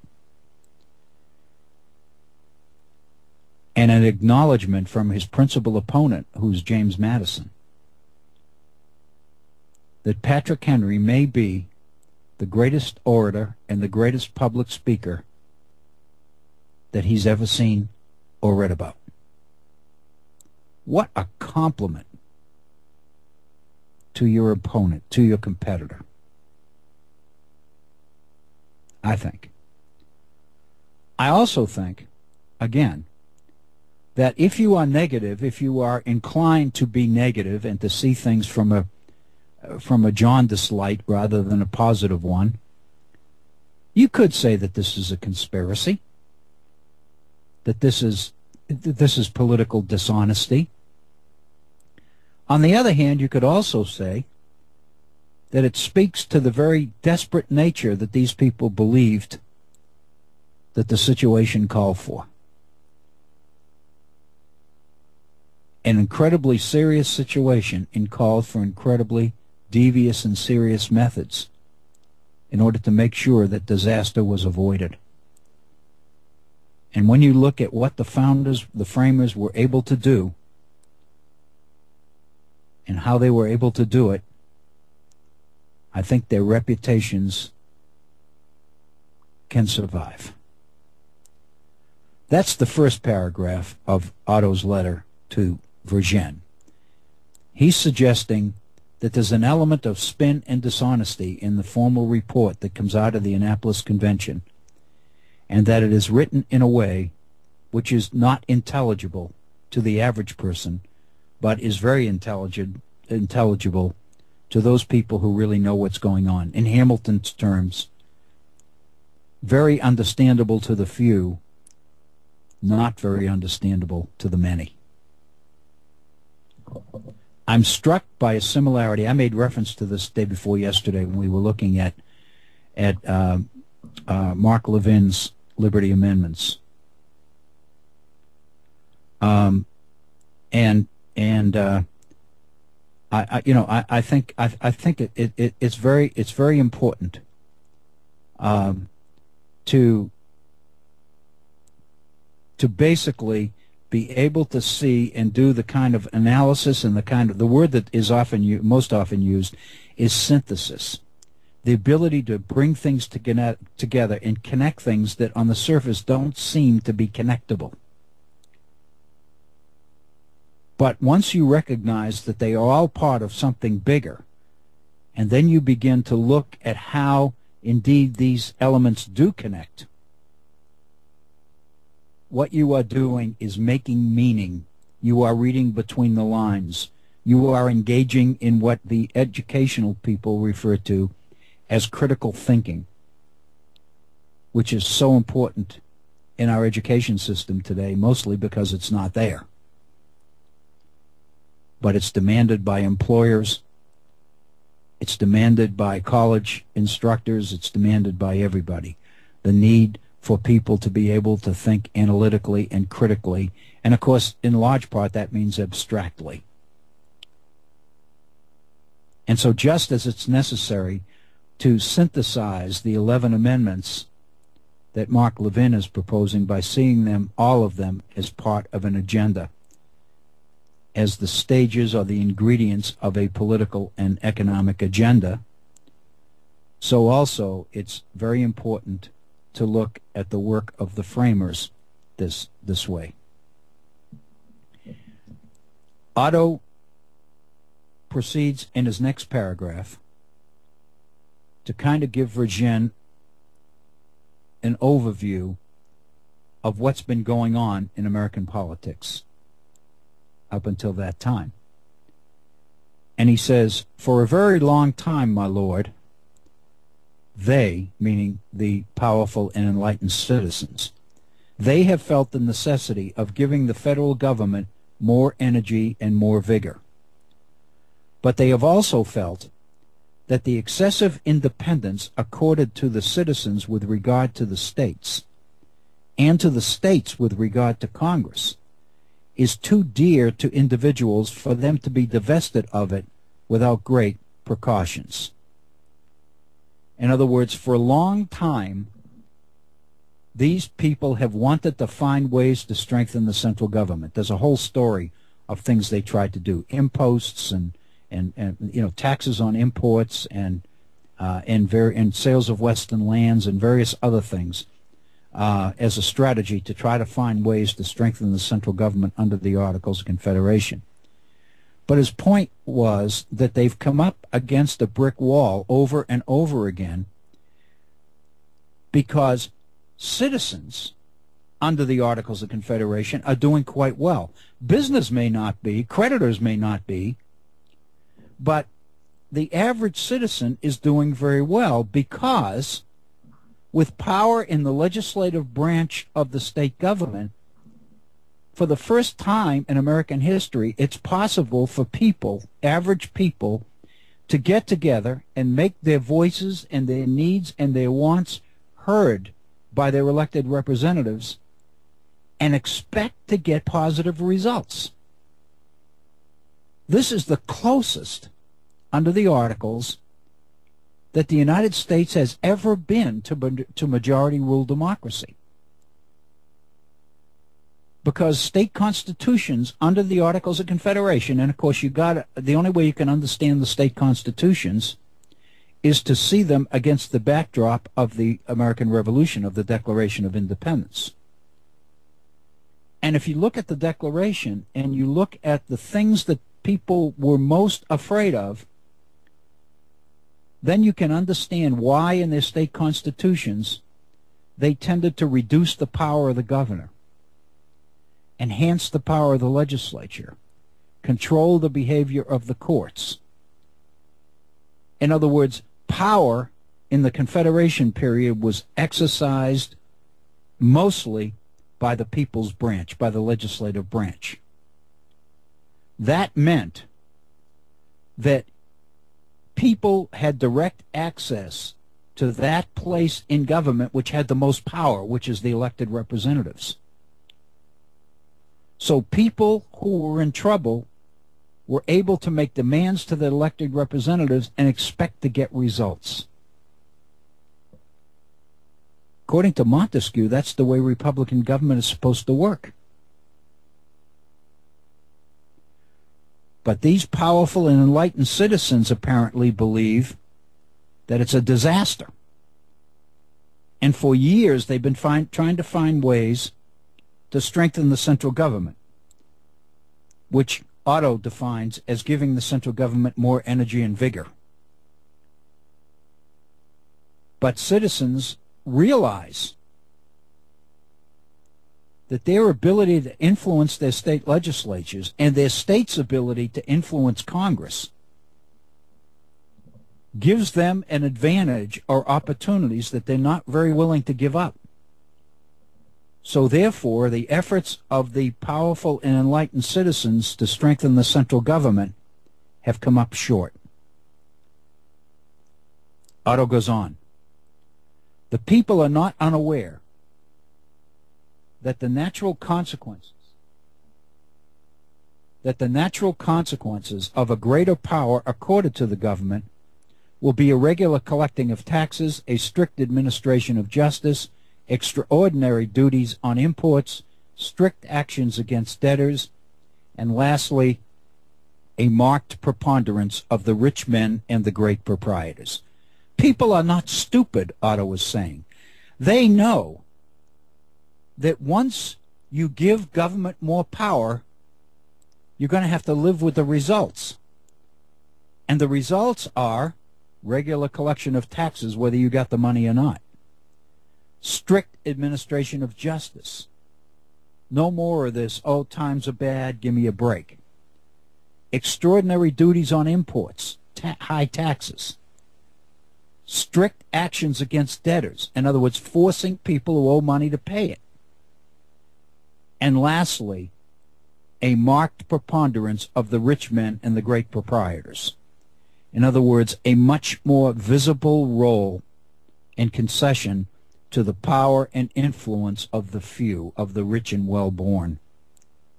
And an acknowledgement from his principal opponent, who's James Madison, that Patrick Henry may be the greatest orator and the greatest public speaker that he's ever seen or read about. What a compliment to your opponent, to your competitor. I think. I also think, again, that if you are negative, if you are inclined to be negative and to see things from a from a jaundiced light rather than a positive one. You could say that this is a conspiracy, that this is this is political dishonesty. On the other hand, you could also say that it speaks to the very desperate nature that these people believed that the situation called for. An incredibly serious situation and called for incredibly devious and serious methods in order to make sure that disaster was avoided. And when you look at what the founders, the framers were able to do and how they were able to do it, I think their reputations can survive. That's the first paragraph of Otto's letter to Vergennes. He's suggesting that there's an element of spin and dishonesty in the formal report that comes out of the Annapolis Convention, and that it is written in a way which is not intelligible to the average person, but is very intelligent, intelligible to those people who really know what's going on. In Hamilton's terms, very understandable to the few, not very understandable to the many. I'm struck by a similarity. I made reference to this day before yesterday when we were looking at at uh, uh, Mark Levin's Liberty Amendments, um, and and uh, I, I, you know I, I think I, I think it, it, it, it's very it's very important um, to to basically be able to see and do the kind of analysis and the kind of the word that is often most often used is synthesis. The ability to bring things to together and connect things that on the surface don't seem to be connectable. But once you recognize that they are all part of something bigger and then you begin to look at how indeed these elements do connect what you are doing is making meaning. You are reading between the lines. You are engaging in what the educational people refer to as critical thinking, which is so important in our education system today, mostly because it's not there. But it's demanded by employers. It's demanded by college instructors. It's demanded by everybody. The need for people to be able to think analytically and critically. And of course, in large part, that means abstractly. And so just as it's necessary to synthesize the 11 amendments that Mark Levin is proposing by seeing them, all of them, as part of an agenda, as the stages or the ingredients of a political and economic agenda, so also it's very important to look at the work of the framers this this way. Otto proceeds in his next paragraph to kind of give Vergennes an overview of what's been going on in American politics up until that time. And he says, For a very long time, my lord, they, meaning the powerful and enlightened citizens, they have felt the necessity of giving the federal government more energy and more vigor. But they have also felt that the excessive independence accorded to the citizens with regard to the states and to the states with regard to Congress is too dear to individuals for them to be divested of it without great precautions. In other words, for a long time, these people have wanted to find ways to strengthen the central government. There's a whole story of things they tried to do, imposts and and, and you know taxes on imports and uh, and very and sales of Western lands and various other things uh, as a strategy to try to find ways to strengthen the central government under the Articles of Confederation. But his point was that they've come up against a brick wall over and over again because citizens under the Articles of Confederation are doing quite well. Business may not be, creditors may not be, but the average citizen is doing very well because with power in the legislative branch of the state government, for the first time in American history, it's possible for people, average people, to get together and make their voices and their needs and their wants heard by their elected representatives and expect to get positive results. This is the closest under the Articles that the United States has ever been to, to majority rule democracy. Because state constitutions under the Articles of Confederation, and of course you got the only way you can understand the state constitutions is to see them against the backdrop of the American Revolution, of the Declaration of Independence. And if you look at the Declaration and you look at the things that people were most afraid of, then you can understand why in their state constitutions they tended to reduce the power of the governor, enhance the power of the legislature, control the behavior of the courts. In other words, power in the Confederation period was exercised mostly by the people's branch, by the legislative branch. That meant that people had direct access to that place in government which had the most power, which is the elected representatives. So people who were in trouble were able to make demands to the elected representatives and expect to get results. According to Montesquieu, that's the way Republican government is supposed to work. But these powerful and enlightened citizens apparently believe that it's a disaster. And for years, they've been find, trying to find ways to strengthen the central government, which Otto defines as giving the central government more energy and vigor. But citizens realize that their ability to influence their state legislatures and their state's ability to influence Congress gives them an advantage or opportunities that they're not very willing to give up. So therefore, the efforts of the powerful and enlightened citizens to strengthen the central government have come up short. Otto goes on. The people are not unaware that the natural consequences that the natural consequences of a greater power accorded to the government will be a regular collecting of taxes, a strict administration of justice, extraordinary duties on imports, strict actions against debtors, and lastly, a marked preponderance of the rich men and the great proprietors. People are not stupid, Otto was saying. They know that once you give government more power, you're going to have to live with the results. And the results are regular collection of taxes, whether you got the money or not. Strict administration of justice. No more of this, oh, times are bad, give me a break. Extraordinary duties on imports, ta high taxes. Strict actions against debtors. In other words, forcing people who owe money to pay it. And lastly, a marked preponderance of the rich men and the great proprietors. In other words, a much more visible role and concession to the power and influence of the few, of the rich and well-born,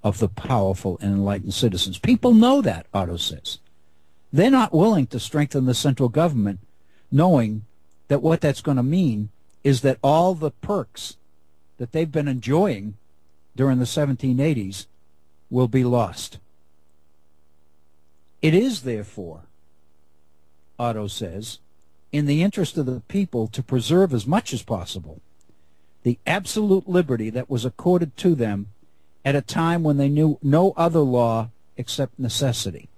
of the powerful and enlightened citizens. People know that, Otto says. They're not willing to strengthen the central government, knowing that what that's going to mean is that all the perks that they've been enjoying during the 1780s will be lost. It is, therefore, Otto says, in the interest of the people to preserve as much as possible the absolute liberty that was accorded to them at a time when they knew no other law except necessity.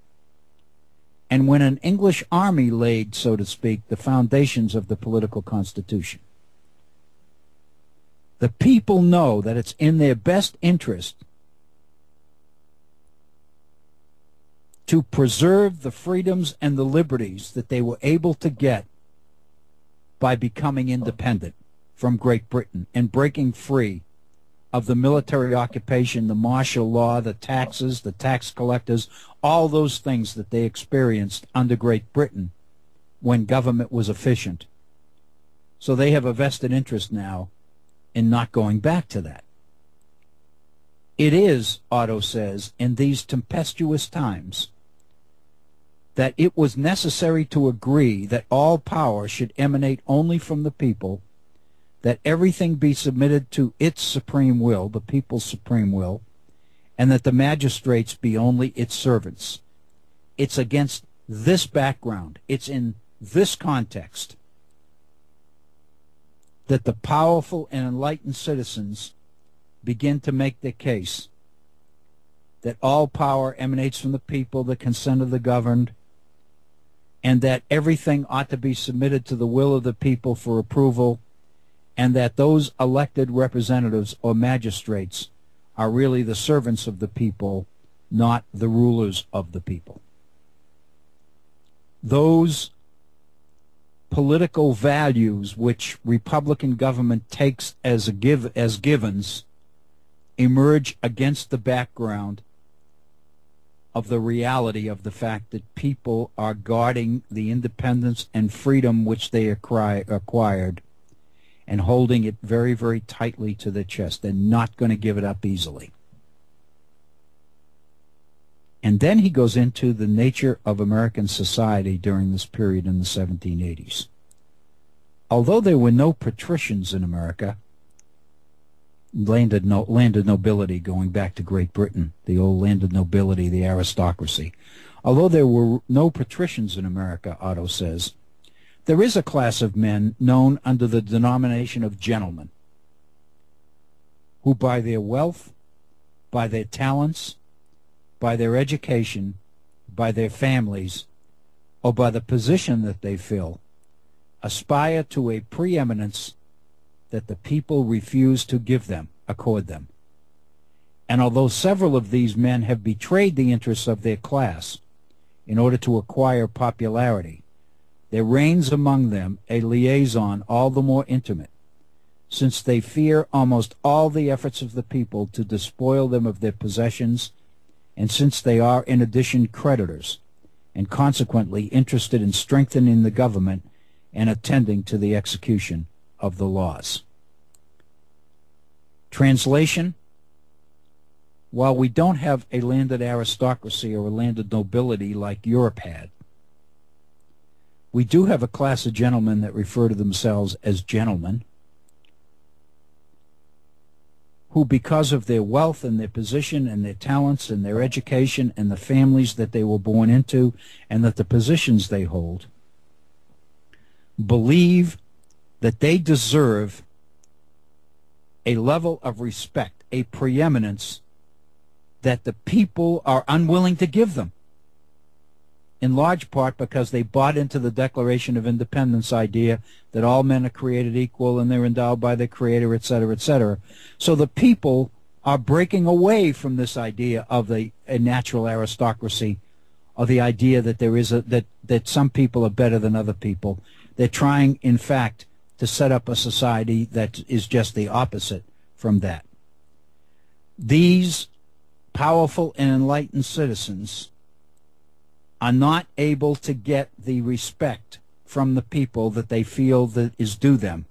And when an English army laid, so to speak, the foundations of the political constitution. The people know that it's in their best interest to preserve the freedoms and the liberties that they were able to get by becoming independent from Great Britain and breaking free of the military occupation, the martial law, the taxes, the tax collectors, all those things that they experienced under Great Britain when government was efficient. So they have a vested interest now in not going back to that. It is, Otto says, in these tempestuous times that it was necessary to agree that all power should emanate only from the people, that everything be submitted to its supreme will, the people's supreme will, and that the magistrates be only its servants. It's against this background, it's in this context that the powerful and enlightened citizens begin to make their case that all power emanates from the people, the consent of the governed, and that everything ought to be submitted to the will of the people for approval, and that those elected representatives or magistrates are really the servants of the people, not the rulers of the people. Those political values which Republican government takes as a give as givens emerge against the background of the reality of the fact that people are guarding the independence and freedom which they acquired and holding it very, very tightly to their chest. They're not going to give it up easily. And then he goes into the nature of American society during this period in the 1780s. Although there were no patricians in America, landed no, landed nobility going back to Great Britain, the old landed nobility, the aristocracy. Although there were no patricians in America, Otto says, there is a class of men known under the denomination of gentlemen, who by their wealth, by their talents, by their education, by their families, or by the position that they fill, aspire to a preeminence that the people refuse to give them, accord them. And although several of these men have betrayed the interests of their class in order to acquire popularity, there reigns among them a liaison all the more intimate, since they fear almost all the efforts of the people to despoil them of their possessions, and since they are in addition creditors, and consequently interested in strengthening the government and attending to the execution of the laws. Translation While we don't have a landed aristocracy or a landed nobility like Europe had, we do have a class of gentlemen that refer to themselves as gentlemen who, because of their wealth and their position and their talents and their education and the families that they were born into and that the positions they hold, believe that they deserve a level of respect, a preeminence that the people are unwilling to give them. In large part because they bought into the Declaration of Independence idea that all men are created equal and they're endowed by their Creator, etc., etc. So the people are breaking away from this idea of the, a natural aristocracy or the idea that there is a that that some people are better than other people. They're trying, in fact, to set up a society that is just the opposite from that. These powerful and enlightened citizens are not able to get the respect from the people that they feel that is due them.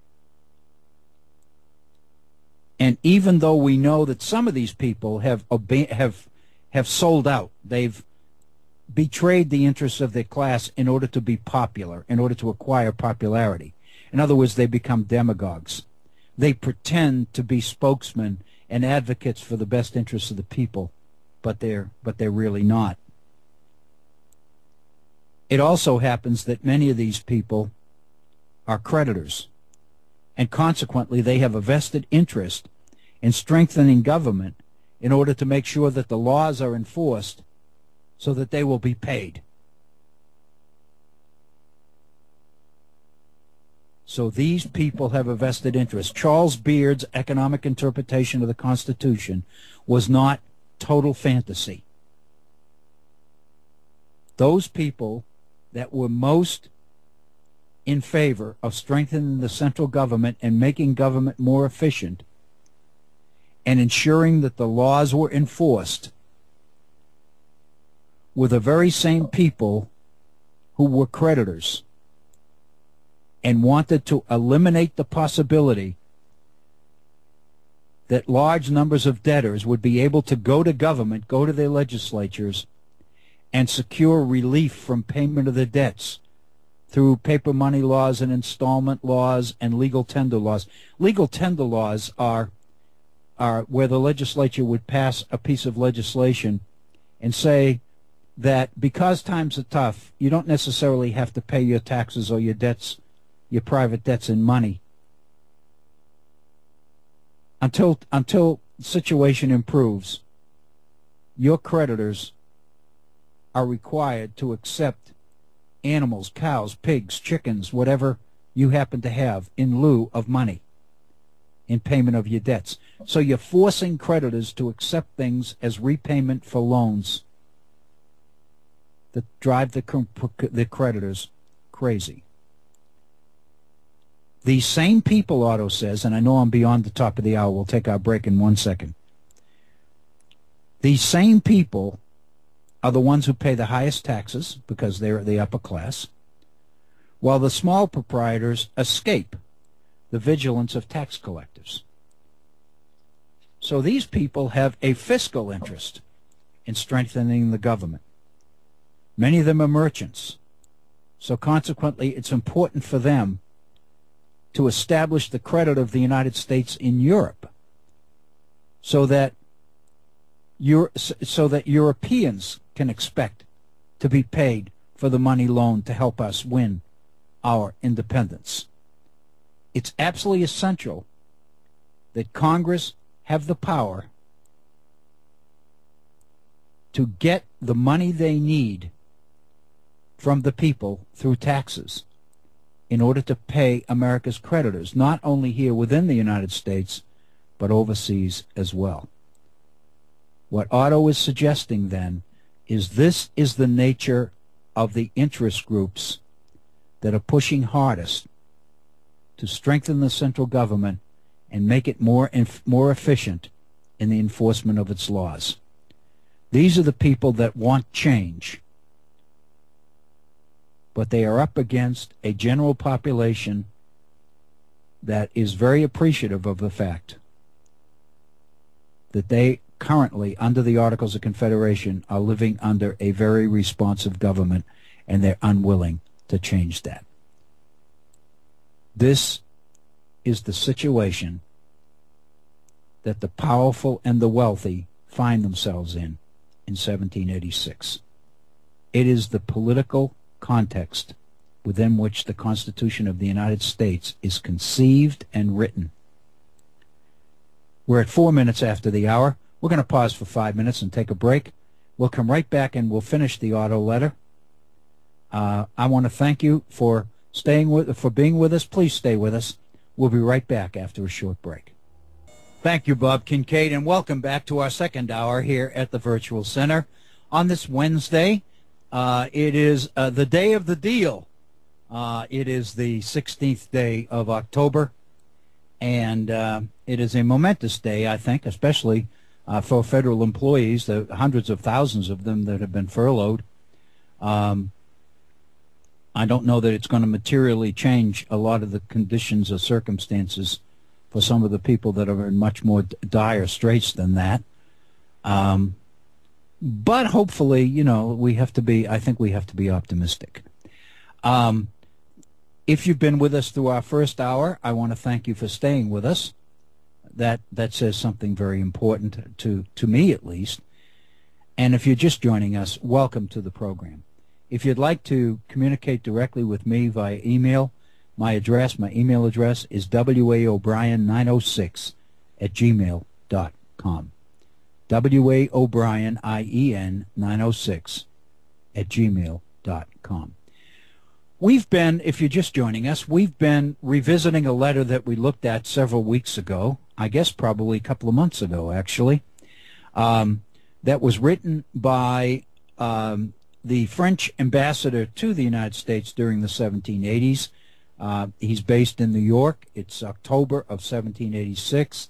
And even though we know that some of these people have have have sold out, they've betrayed the interests of their class in order to be popular, in order to acquire popularity. In other words, they become demagogues. They pretend to be spokesmen and advocates for the best interests of the people, but they're but they're really not. It also happens that many of these people are creditors, and consequently they have a vested interest in strengthening government in order to make sure that the laws are enforced so that they will be paid. So these people have a vested interest. Charles Beard's economic interpretation of the Constitution was not total fantasy. Those people that were most in favor of strengthening the central government and making government more efficient and ensuring that the laws were enforced were the very same people who were creditors and wanted to eliminate the possibility that large numbers of debtors would be able to go to government, go to their legislatures, and secure relief from payment of the debts through paper money laws and installment laws and legal tender laws. Legal tender laws are are where the legislature would pass a piece of legislation and say that because times are tough, you don't necessarily have to pay your taxes or your debts, your private debts in money. Until until situation improves, your creditors are required to accept animals, cows, pigs, chickens, whatever you happen to have in lieu of money in payment of your debts. So you're forcing creditors to accept things as repayment for loans that drive the, the creditors crazy. These same people, Otto says, and I know I'm beyond the top of the hour. We'll take our break in one second. These same people are the ones who pay the highest taxes because they're the upper class, while the small proprietors escape the vigilance of tax collectors. So these people have a fiscal interest in strengthening the government. Many of them are merchants. So consequently, it's important for them to establish the credit of the United States in Europe so that so that Europeans can expect to be paid for the money loaned to help us win our independence. It's absolutely essential that Congress have the power to get the money they need from the people through taxes in order to pay America's creditors, not only here within the United States, but overseas as well. What Otto is suggesting then is this is the nature of the interest groups that are pushing hardest to strengthen the central government and make it more more efficient in the enforcement of its laws. These are the people that want change. But they are up against a general population that is very appreciative of the fact that they currently, under the Articles of Confederation, are living under a very responsive government and they're unwilling to change that. This is the situation that the powerful and the wealthy find themselves in in 1786. It is the political context within which the Constitution of the United States is conceived and written. We're at four minutes after the hour. We're going to pause for five minutes and take a break. We'll come right back and we'll finish the Otto letter. Uh, I want to thank you for staying with, for being with us. Please stay with us. We'll be right back after a short break. Thank you, Bob Kincaid, and welcome back to our second hour here at the Virtual Center on this Wednesday. Uh, it is uh, the day of the deal. Uh, it is the 16th day of October, and uh, it is a momentous day, I think, especially uh, for federal employees, the hundreds of thousands of them that have been furloughed. Um, I don't know that it's going to materially change a lot of the conditions or circumstances for some of the people that are in much more dire straits than that. Um, but hopefully, you know, we have to be, I think we have to be optimistic. Um, if you've been with us through our first hour, I want to thank you for staying with us. That that says something very important to to me at least. And if you're just joining us, welcome to the program. If you'd like to communicate directly with me via email, my address, my email address is waobrien906 at gmail.com. W-A-O'Brien, I-E-N, 906 at gmail.com. We've been, if you're just joining us, we've been revisiting a letter that we looked at several weeks ago, I guess probably a couple of months ago, actually, um, that was written by um, the French ambassador to the United States during the 1780s. Uh, he's based in New York. It's October of 1786.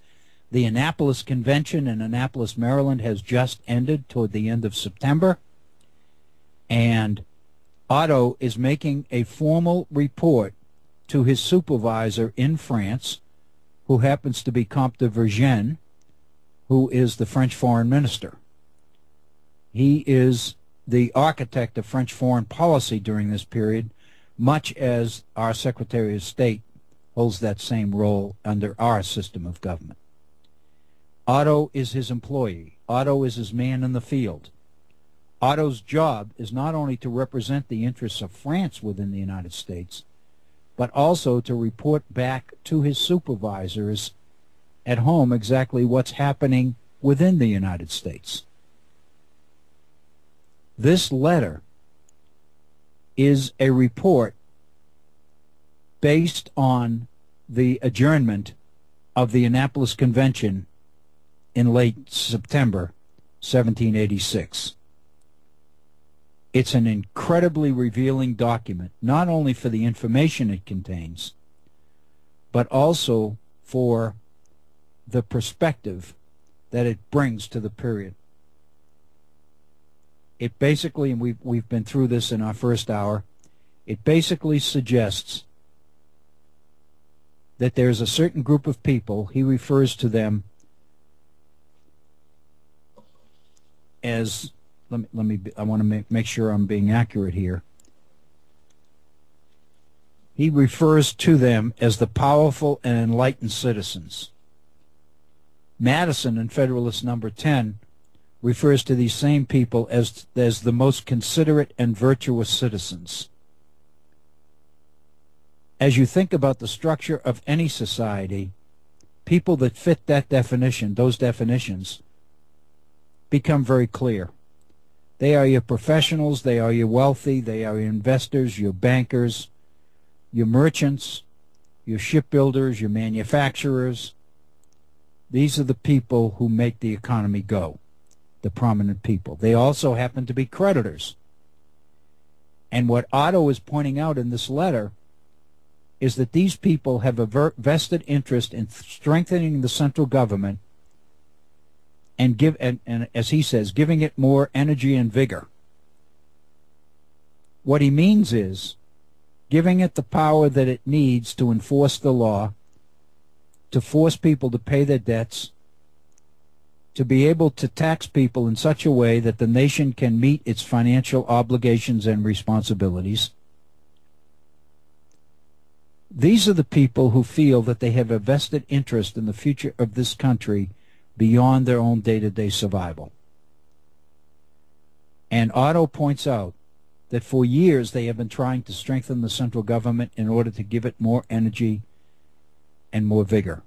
The Annapolis Convention in Annapolis, Maryland has just ended toward the end of September. And Otto is making a formal report to his supervisor in France, who happens to be Comte de Vergennes, who is the French foreign minister. He is the architect of French foreign policy during this period, much as our Secretary of State holds that same role under our system of government. Otto is his employee. Otto is his man in the field. Otto's job is not only to represent the interests of France within the United States, but also to report back to his supervisors at home exactly what's happening within the United States. This letter is a report based on the adjournment of the Annapolis Convention in late September 1786. It's an incredibly revealing document, not only for the information it contains, but also for the perspective that it brings to the period. It basically, and we've, we've been through this in our first hour, it basically suggests that there's a certain group of people, he refers to them as let me let me I want to make make sure I'm being accurate here. He refers to them as the powerful and enlightened citizens. Madison in Federalist number 10 refers to these same people as as the most considerate and virtuous citizens. As you think about the structure of any society, people that fit that definition, those definitions, become very clear. They are your professionals, they are your wealthy, they are your investors, your bankers, your merchants, your shipbuilders, your manufacturers. These are the people who make the economy go, the prominent people. They also happen to be creditors. And what Otto is pointing out in this letter is that these people have a vested interest in strengthening the central government and give and, and as he says, giving it more energy and vigor. What he means is giving it the power that it needs to enforce the law, to force people to pay their debts, to be able to tax people in such a way that the nation can meet its financial obligations and responsibilities. These are the people who feel that they have a vested interest in the future of this country beyond their own day-to-day survival. And Otto points out that for years they have been trying to strengthen the central government in order to give it more energy and more vigor.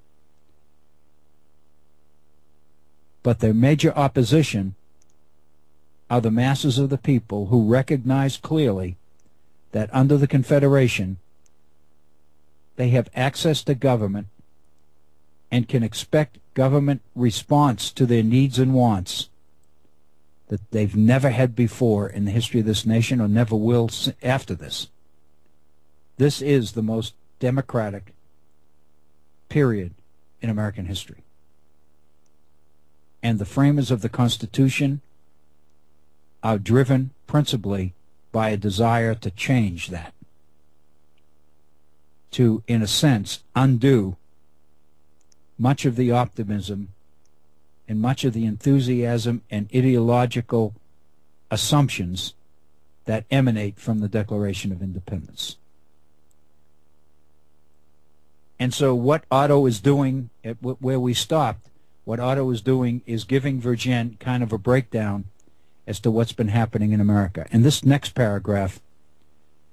But their major opposition are the masses of the people who recognize clearly that under the Confederation they have access to government and can expect government response to their needs and wants that they've never had before in the history of this nation or never will after this. This is the most democratic period in American history. and the framers of the Constitution are driven principally by a desire to change that. To, in a sense, undo much of the optimism and much of the enthusiasm and ideological assumptions that emanate from the Declaration of Independence. And so what Otto is doing, at where we stopped, what Otto is doing is giving Vergennes kind of a breakdown as to what's been happening in America. And this next paragraph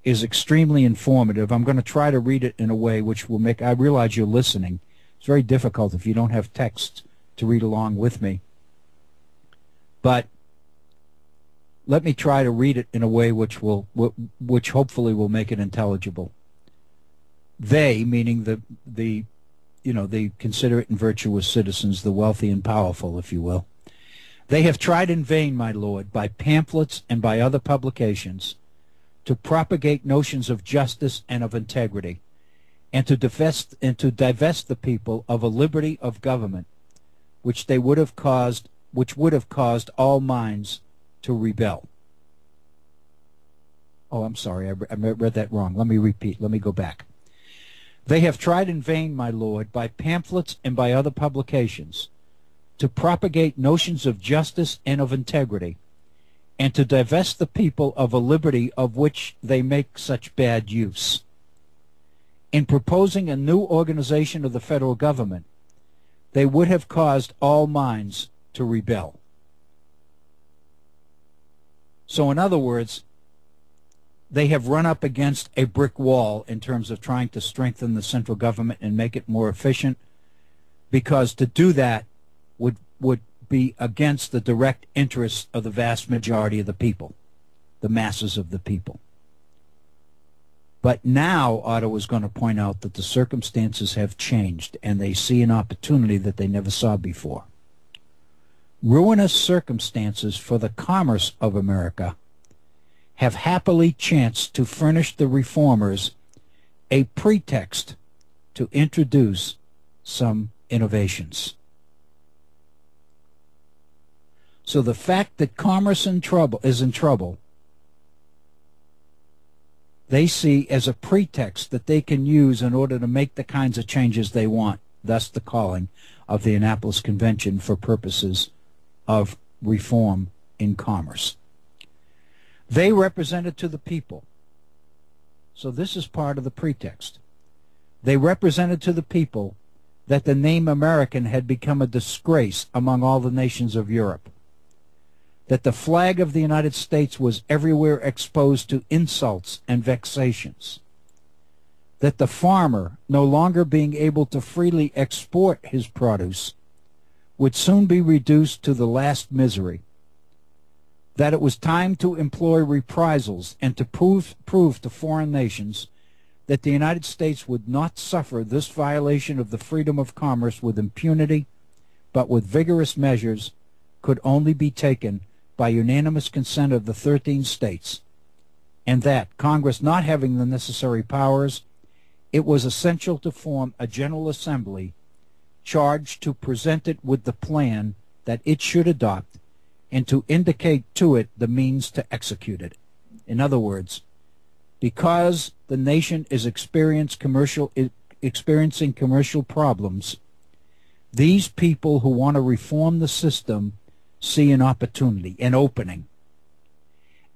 is extremely informative. I'm going to try to read it in a way which will make, I realize you're listening. It's very difficult if you don't have text to read along with me. But let me try to read it in a way which will, which hopefully will make it intelligible they, meaning the the you know the considerate and virtuous citizens, the wealthy and powerful, if you will, they have tried in vain, my lord, by pamphlets and by other publications, to propagate notions of justice and of integrity, and to divest and to divest the people of a liberty of government, which they would have caused, which would have caused all minds to rebel. Oh, I'm sorry, I, I read that wrong. Let me repeat. Let me go back. They have tried in vain, my lord, by pamphlets and by other publications, to propagate notions of justice and of integrity, and to divest the people of a liberty of which they make such bad use. In proposing a new organization of the federal government, they would have caused all minds to rebel. So in other words, they have run up against a brick wall in terms of trying to strengthen the central government and make it more efficient because to do that would would be against the direct interests of the vast majority of the people, the masses of the people. But now Otto is going to point out that the circumstances have changed and they see an opportunity that they never saw before. Ruinous circumstances for the commerce of America have happily chanced to furnish the reformers a pretext to introduce some innovations. So the fact that commerce in trouble is in trouble, they see as a pretext that they can use in order to make the kinds of changes they want, thus the calling of the Annapolis Convention for purposes of reform in commerce. They represented to the people. So this is part of the pretext. They represented to the people that the name American had become a disgrace among all the nations of Europe. That the flag of the United States was everywhere exposed to insults and vexations. That the farmer, no longer being able to freely export his produce, would soon be reduced to the last misery that it was time to employ reprisals and to prove, prove to foreign nations that the United States would not suffer this violation of the freedom of commerce with impunity, but with vigorous measures could only be taken by unanimous consent of the 13 states, and that, Congress not having the necessary powers, it was essential to form a General Assembly charged to present it with the plan that it should adopt and to indicate to it the means to execute it. In other words, because the nation is commercial, experiencing commercial problems, these people who want to reform the system see an opportunity, an opening.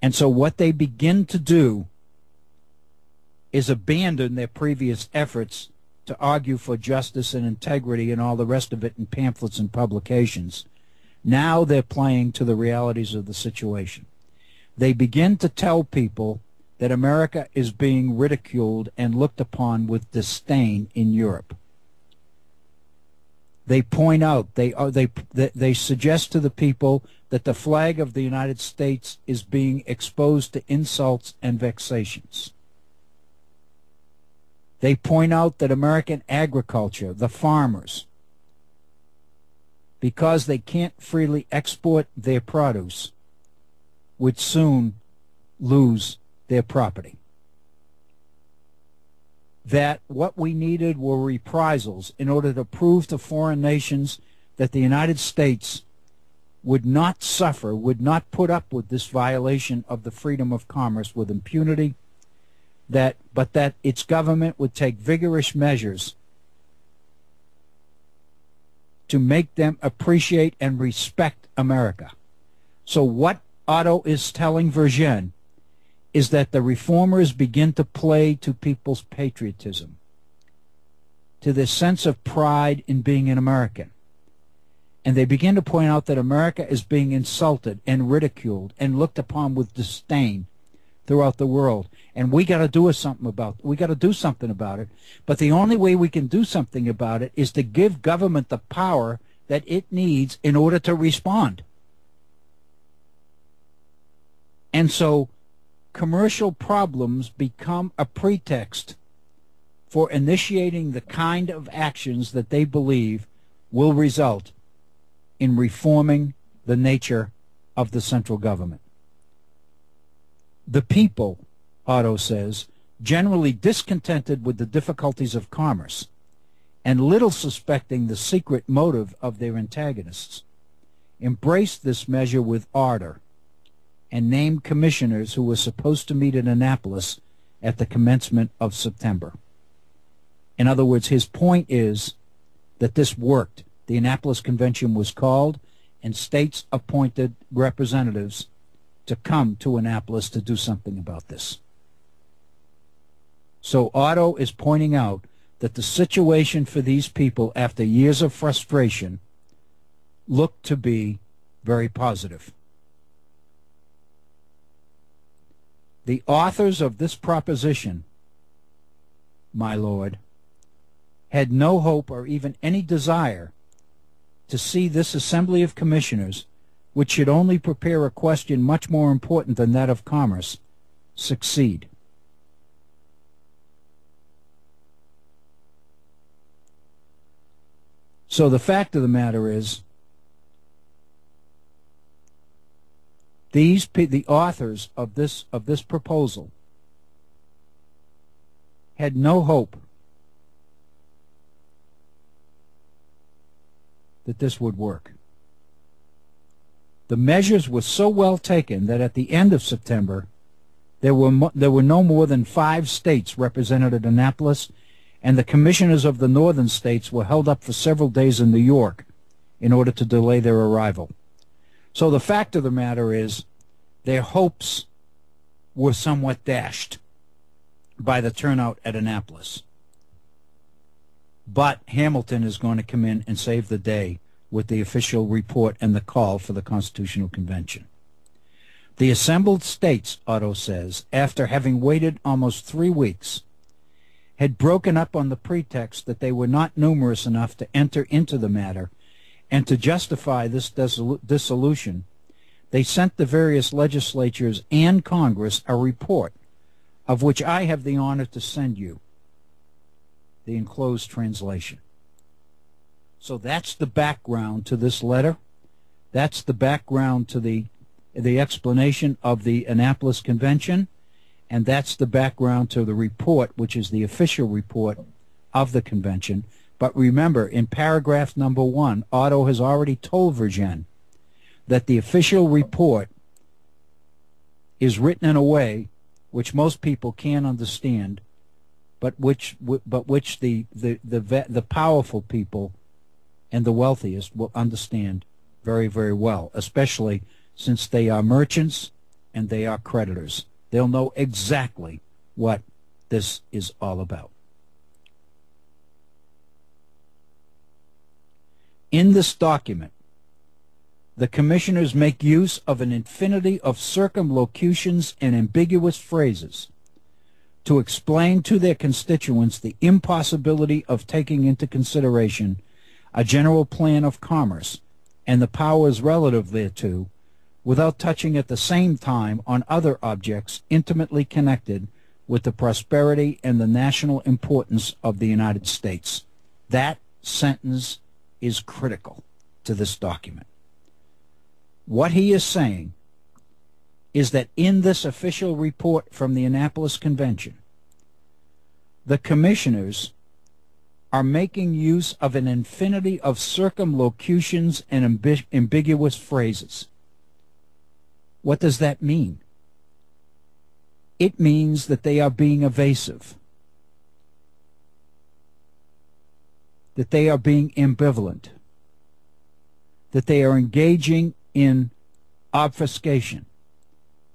And so what they begin to do is abandon their previous efforts to argue for justice and integrity and all the rest of it in pamphlets and publications now they're playing to the realities of the situation. They begin to tell people that America is being ridiculed and looked upon with disdain in Europe. They point out, they, are, they, they suggest to the people that the flag of the United States is being exposed to insults and vexations. They point out that American agriculture, the farmers, because they can't freely export their produce, would soon lose their property. That what we needed were reprisals in order to prove to foreign nations that the United States would not suffer, would not put up with this violation of the freedom of commerce with impunity, that but that its government would take vigorous measures to make them appreciate and respect America. So what Otto is telling Vergennes is that the reformers begin to play to people's patriotism, to this sense of pride in being an American. And they begin to point out that America is being insulted and ridiculed and looked upon with disdain throughout the world. And we got to do something about we got to do something about it. But the only way we can do something about it is to give government the power that it needs in order to respond. And so commercial problems become a pretext for initiating the kind of actions that they believe will result in reforming the nature of the central government. The people, Otto says, generally discontented with the difficulties of commerce and little suspecting the secret motive of their antagonists, embraced this measure with ardor and named commissioners who were supposed to meet in Annapolis at the commencement of September. In other words, his point is that this worked. The Annapolis Convention was called, and states appointed representatives to come to Annapolis to do something about this. So Otto is pointing out that the situation for these people after years of frustration looked to be very positive. The authors of this proposition, my lord, had no hope or even any desire to see this assembly of commissioners, which should only prepare a question much more important than that of commerce, succeed. So the fact of the matter is, these the authors of this of this proposal had no hope that this would work. The measures were so well taken that at the end of September, there were there were no more than five states represented at Annapolis and the commissioners of the northern states were held up for several days in New York in order to delay their arrival. So the fact of the matter is their hopes were somewhat dashed by the turnout at Annapolis. But Hamilton is going to come in and save the day with the official report and the call for the Constitutional Convention. The assembled states, Otto says, after having waited almost three weeks, had broken up on the pretext that they were not numerous enough to enter into the matter, and to justify this dissolution, they sent the various legislatures and Congress a report, of which I have the honor to send you the enclosed translation. So that's the background to this letter. That's the background to the the explanation of the Annapolis Convention and that's the background to the report, which is the official report of the convention. But remember, in paragraph number one, Otto has already told Vergennes that the official report is written in a way which most people can't understand, but which but which the the the, the powerful people and the wealthiest will understand very very well, especially since they are merchants and they are creditors. They'll know exactly what this is all about. In this document, the commissioners make use of an infinity of circumlocutions and ambiguous phrases to explain to their constituents the impossibility of taking into consideration a general plan of commerce and the powers relative thereto without touching at the same time on other objects intimately connected with the prosperity and the national importance of the United States. That sentence is critical to this document. What he is saying is that in this official report from the Annapolis Convention, the commissioners are making use of an infinity of circumlocutions and ambi- ambiguous phrases. What does that mean? It means that they are being evasive, that they are being ambivalent, that they are engaging in obfuscation,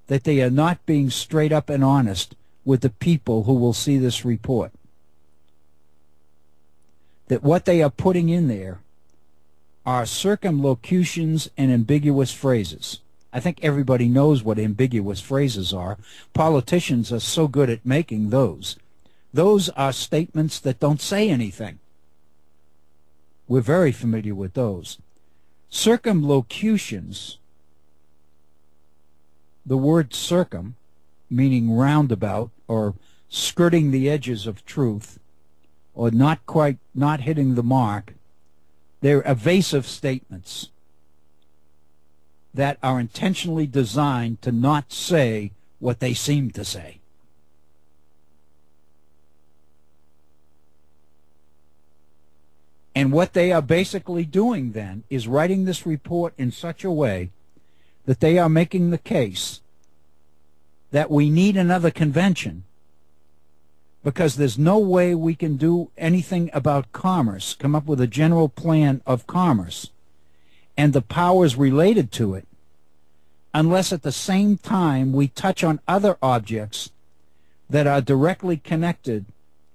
that they are not being straight up and honest with the people who will see this report. That what they are putting in there are circumlocutions and ambiguous phrases. I think everybody knows what ambiguous phrases are. Politicians are so good at making those. Those are statements that don't say anything. We're very familiar with those. Circumlocutions, the word circum, meaning roundabout or skirting the edges of truth or not quite not hitting the mark, they're evasive statements that are intentionally designed to not say what they seem to say. And what they are basically doing then is writing this report in such a way that they are making the case that we need another convention because there's no way we can do anything about commerce, come up with a general plan of commerce and the powers related to it, unless at the same time we touch on other objects that are directly connected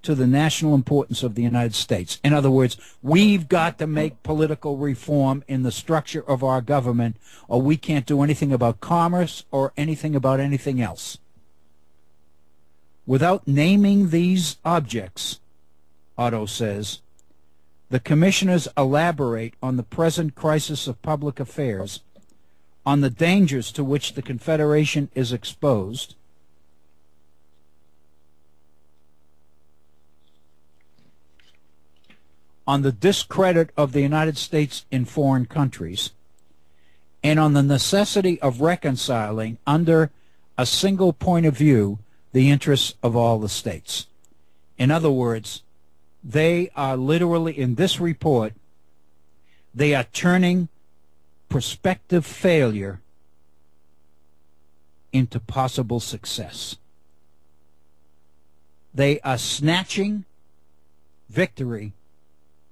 to the national importance of the United States. In other words, we've got to make political reform in the structure of our government, or we can't do anything about commerce or anything about anything else. Without naming these objects, Otto says, the commissioners elaborate on the present crisis of public affairs, on the dangers to which the Confederation is exposed, on the discredit of the United States in foreign countries, and on the necessity of reconciling under a single point of view the interests of all the states. In other words, they are literally, in this report, they are turning prospective failure into possible success. They are snatching victory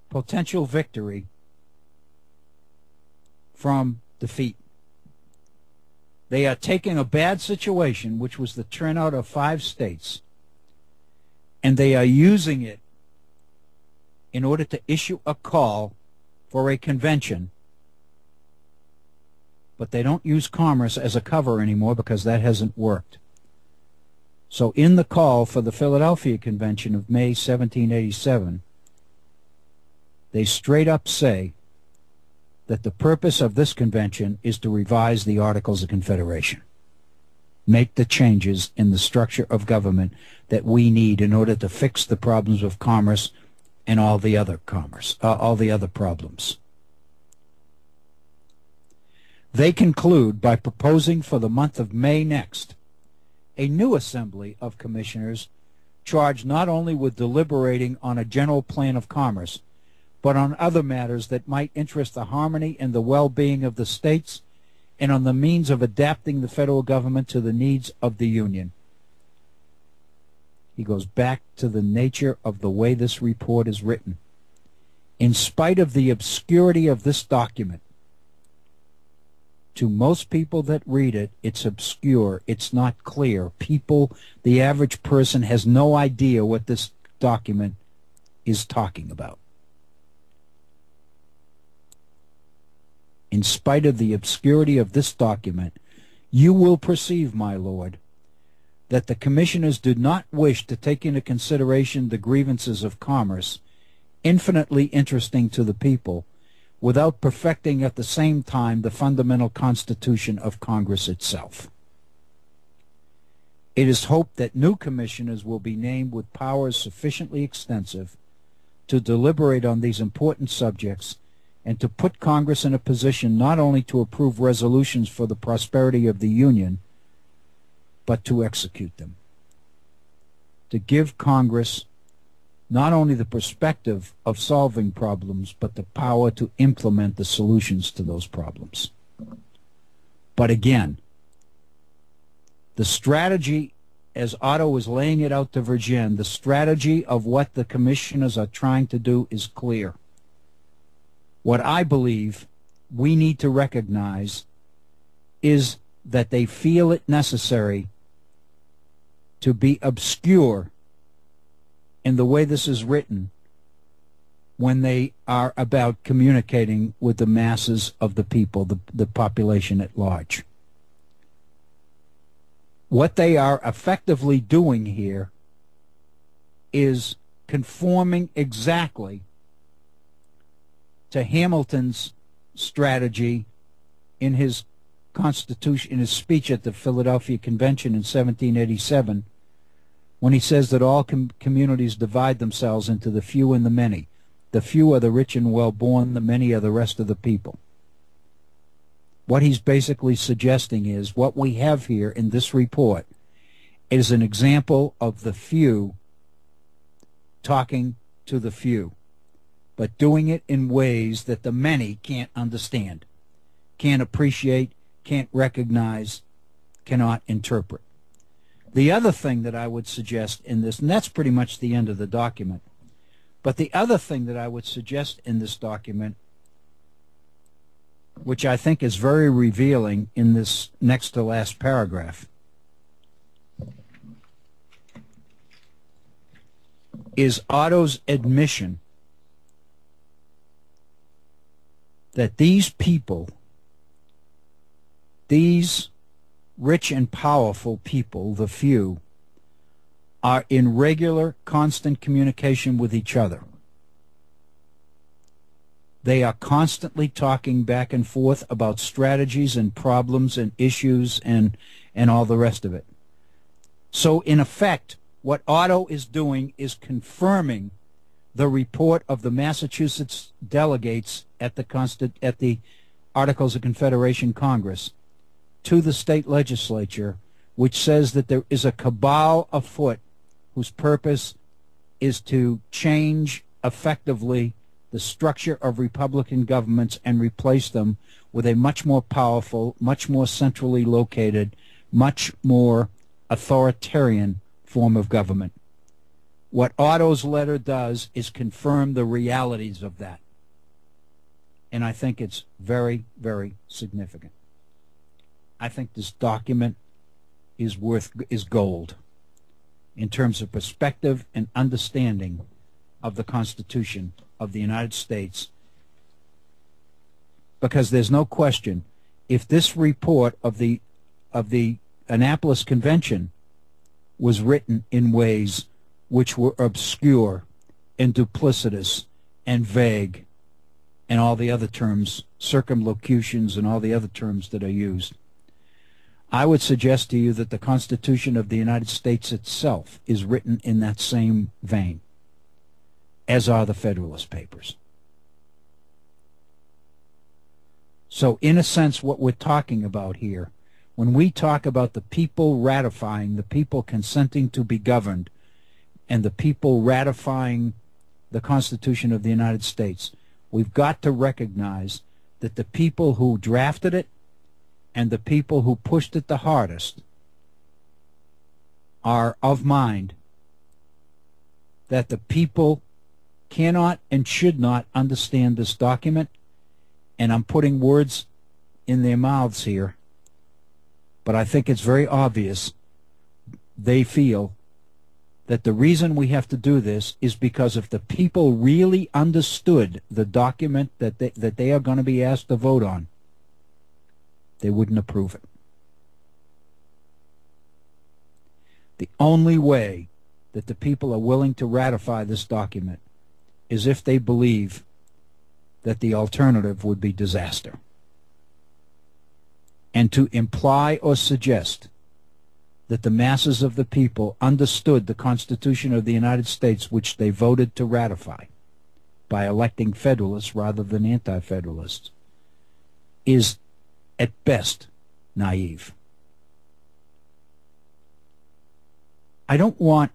potential victory from defeat. They are taking a bad situation, which was the turnout of five states, and they are using it in order to issue a call for a convention. But they don't use commerce as a cover anymore because that hasn't worked. So in the call for the Philadelphia Convention of May 1787, they straight up say that the purpose of this convention is to revise the Articles of Confederation, make the changes in the structure of government that we need in order to fix the problems of commerce and all the other commerce, uh, all the other problems. They conclude by proposing for the month of May next a new assembly of commissioners charged not only with deliberating on a general plan of commerce, but on other matters that might interest the harmony and the well-being of the states and on the means of adapting the federal government to the needs of the Union. He goes back to the nature of the way this report is written. In spite of the obscurity of this document, to most people that read it, it's obscure. It's not clear. People, the average person has no idea what this document is talking about. In spite of the obscurity of this document, you will perceive, my lord, that the commissioners did not wish to take into consideration the grievances of commerce, infinitely interesting to the people, without perfecting at the same time the fundamental constitution of Congress itself. It is hoped that new commissioners will be named with powers sufficiently extensive to deliberate on these important subjects and to put Congress in a position not only to approve resolutions for the prosperity of the Union, but to execute them. To give Congress not only the perspective of solving problems, but the power to implement the solutions to those problems. But again, the strategy, as Otto was laying it out to Vergennes, the strategy of what the commissioners are trying to do is clear. What I believe we need to recognize is that they feel it necessary to be obscure in the way this is written when they are about communicating with the masses of the people, the, the population at large. What they are effectively doing here is conforming exactly to Hamilton's strategy in his constitution in his speech at the Philadelphia Convention in 1787 when he says that all com communities divide themselves into the few and the many. The few are the rich and well-born, the many are the rest of the people. What he's basically suggesting is what we have here in this report is an example of the few talking to the few, but doing it in ways that the many can't understand, can't appreciate, can't recognize, cannot interpret. The other thing that I would suggest in this, and that's pretty much the end of the document, but the other thing that I would suggest in this document, which I think is very revealing in this next to last paragraph, is Otto's admission that these people, these rich and powerful people, the few, are in regular, constant communication with each other. They are constantly talking back and forth about strategies and problems and issues and, and all the rest of it. So in effect, what Otto is doing is confirming the report of the Massachusetts delegates at the, at the Articles of Confederation Congress to the state legislature which says that there is a cabal afoot whose purpose is to change effectively the structure of Republican governments and replace them with a much more powerful, much more centrally located, much more authoritarian form of government. What Otto's letter does is confirm the realities of that. And I think it's very, very significant. I think this document is worth is gold in terms of perspective and understanding of the Constitution of the United States because there's no question if this report of the of the Annapolis Convention was written in ways which were obscure and duplicitous and vague and all the other terms circumlocutions and all the other terms that are used I would suggest to you that the Constitution of the United States itself is written in that same vein, as are the Federalist Papers. So in a sense, what we're talking about here, when we talk about the people ratifying, the people consenting to be governed, and the people ratifying the Constitution of the United States, we've got to recognize that the people who drafted it and the people who pushed it the hardest are of mind that the people cannot and should not understand this document, and I'm putting words in their mouths here, but I think it's very obvious they feel that the reason we have to do this is because if the people really understood the document that they, that they are going to be asked to vote on, they wouldn't approve it. The only way that the people are willing to ratify this document is if they believe that the alternative would be disaster. And to imply or suggest that the masses of the people understood the Constitution of the United States which they voted to ratify by electing Federalists rather than Anti-Federalists is at best, naive. I don't want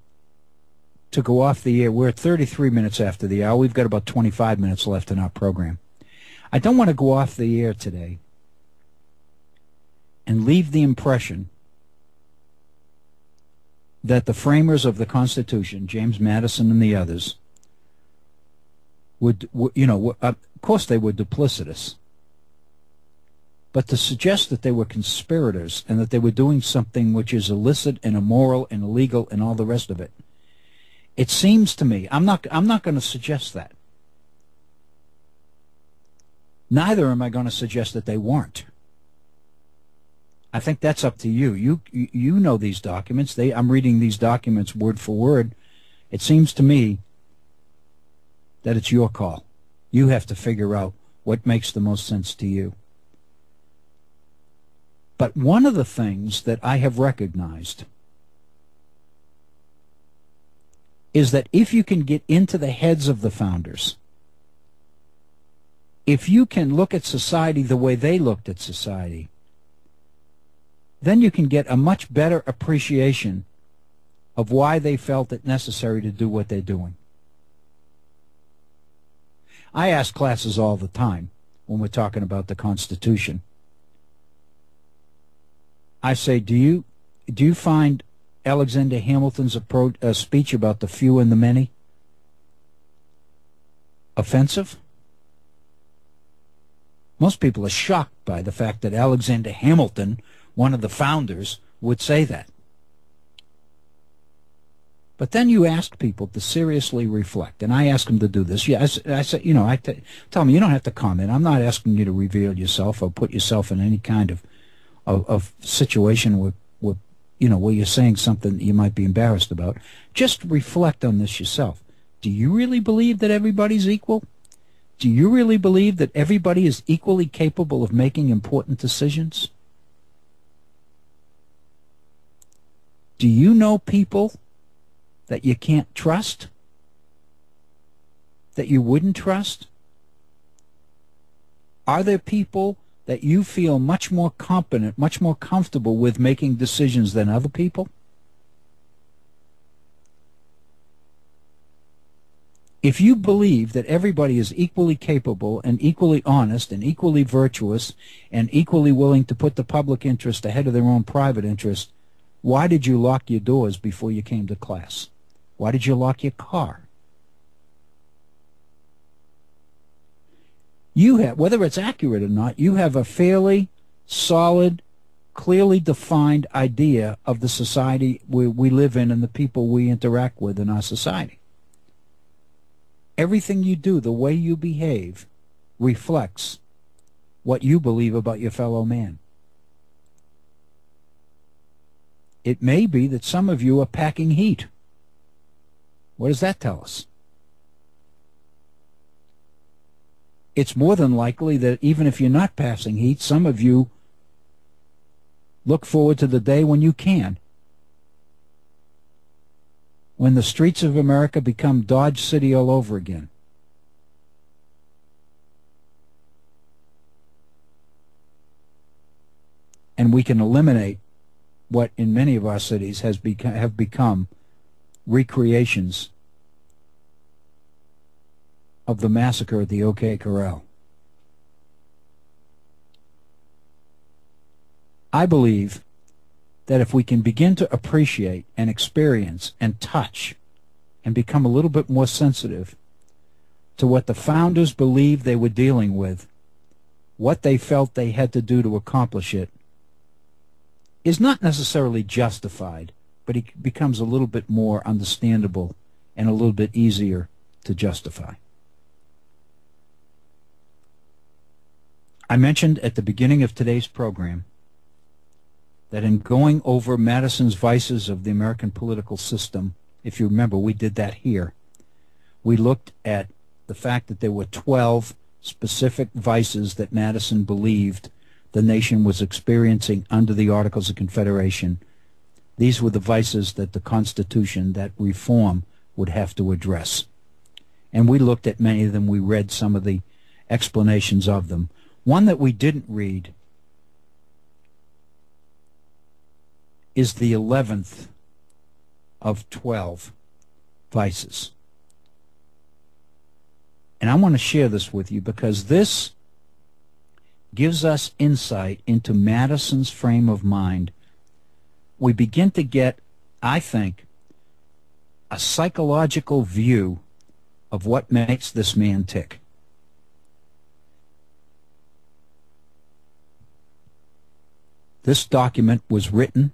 to go off the air. We're at 33 minutes after the hour. We've got about 25 minutes left in our program. I don't want to go off the air today and leave the impression that the framers of the Constitution, James Madison and the others, would, you know, of course they were duplicitous. But to suggest that they were conspirators and that they were doing something which is illicit and immoral and illegal and all the rest of it, it seems to me, I'm not, I'm not going to suggest that. Neither am I going to suggest that they weren't. I think that's up to you. You you know these documents. They I'm reading these documents word for word. It seems to me that it's your call. You have to figure out what makes the most sense to you. But one of the things that I have recognized is that if you can get into the heads of the founders, if you can look at society the way they looked at society, then you can get a much better appreciation of why they felt it necessary to do what they're doing. I ask classes all the time when we're talking about the Constitution. I say, do you do you find Alexander Hamilton's approach, uh, speech about the few and the many offensive? Most people are shocked by the fact that Alexander Hamilton one of the founders would say that. But then you ask people to seriously reflect, and I ask them to do this. Yes, I said, you know, I t- tell them you don't have to comment. I'm not asking you to reveal yourself or put yourself in any kind of of, of situation where, where you know where you're saying something that you might be embarrassed about. Just reflect on this yourself. Do you really believe that everybody's equal? Do you really believe that everybody is equally capable of making important decisions? Do you know people that you can't trust? That you wouldn't trust? Are there people that you feel much more competent, much more comfortable with making decisions than other people? If you believe that everybody is equally capable and equally honest and equally virtuous and equally willing to put the public interest ahead of their own private interest, why did you lock your doors before you came to class? Why did you lock your car? You have, whether it's accurate or not, you have a fairly solid, clearly defined idea of the society we, we live in and the people we interact with in our society. Everything you do, the way you behave, reflects what you believe about your fellow man. It may be that some of you are packing heat. What does that tell us? It's more than likely that even if you're not passing heat, some of you look forward to the day when you can. When the streets of America become Dodge City all over again. And we can eliminate what in many of our cities has become, have become recreations of the massacre at the OK Corral. I believe that if we can begin to appreciate and experience and touch and become a little bit more sensitive to what the founders believed they were dealing with, what they felt they had to do to accomplish it, is not necessarily justified, but it becomes a little bit more understandable and a little bit easier to justify. I mentioned at the beginning of today's program that in going over Madison's vices of the American political system, if you remember, we did that here. We looked at the fact that there were 12 specific vices that Madison believed the nation was experiencing under the Articles of Confederation. These were the vices that the Constitution, that reform, would have to address. And we looked at many of them. We read some of the explanations of them. One that we didn't read is the 11th of 12. vices. And I want to share this with you because this gives us insight into Madison's frame of mind. We begin to get, I think, a psychological view of what makes this man tick. This document was written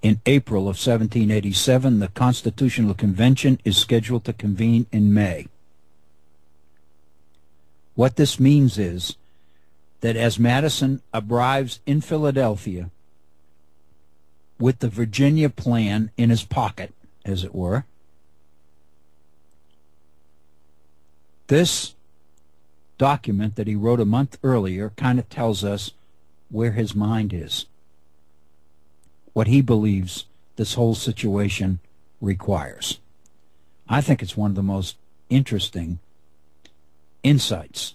in April of 1787. The Constitutional Convention is scheduled to convene in May. What this means is that as Madison arrives in Philadelphia with the Virginia plan in his pocket, as it were, this document that he wrote a month earlier kind of tells us where his mind is, what he believes this whole situation requires. I think it's one of the most interesting insights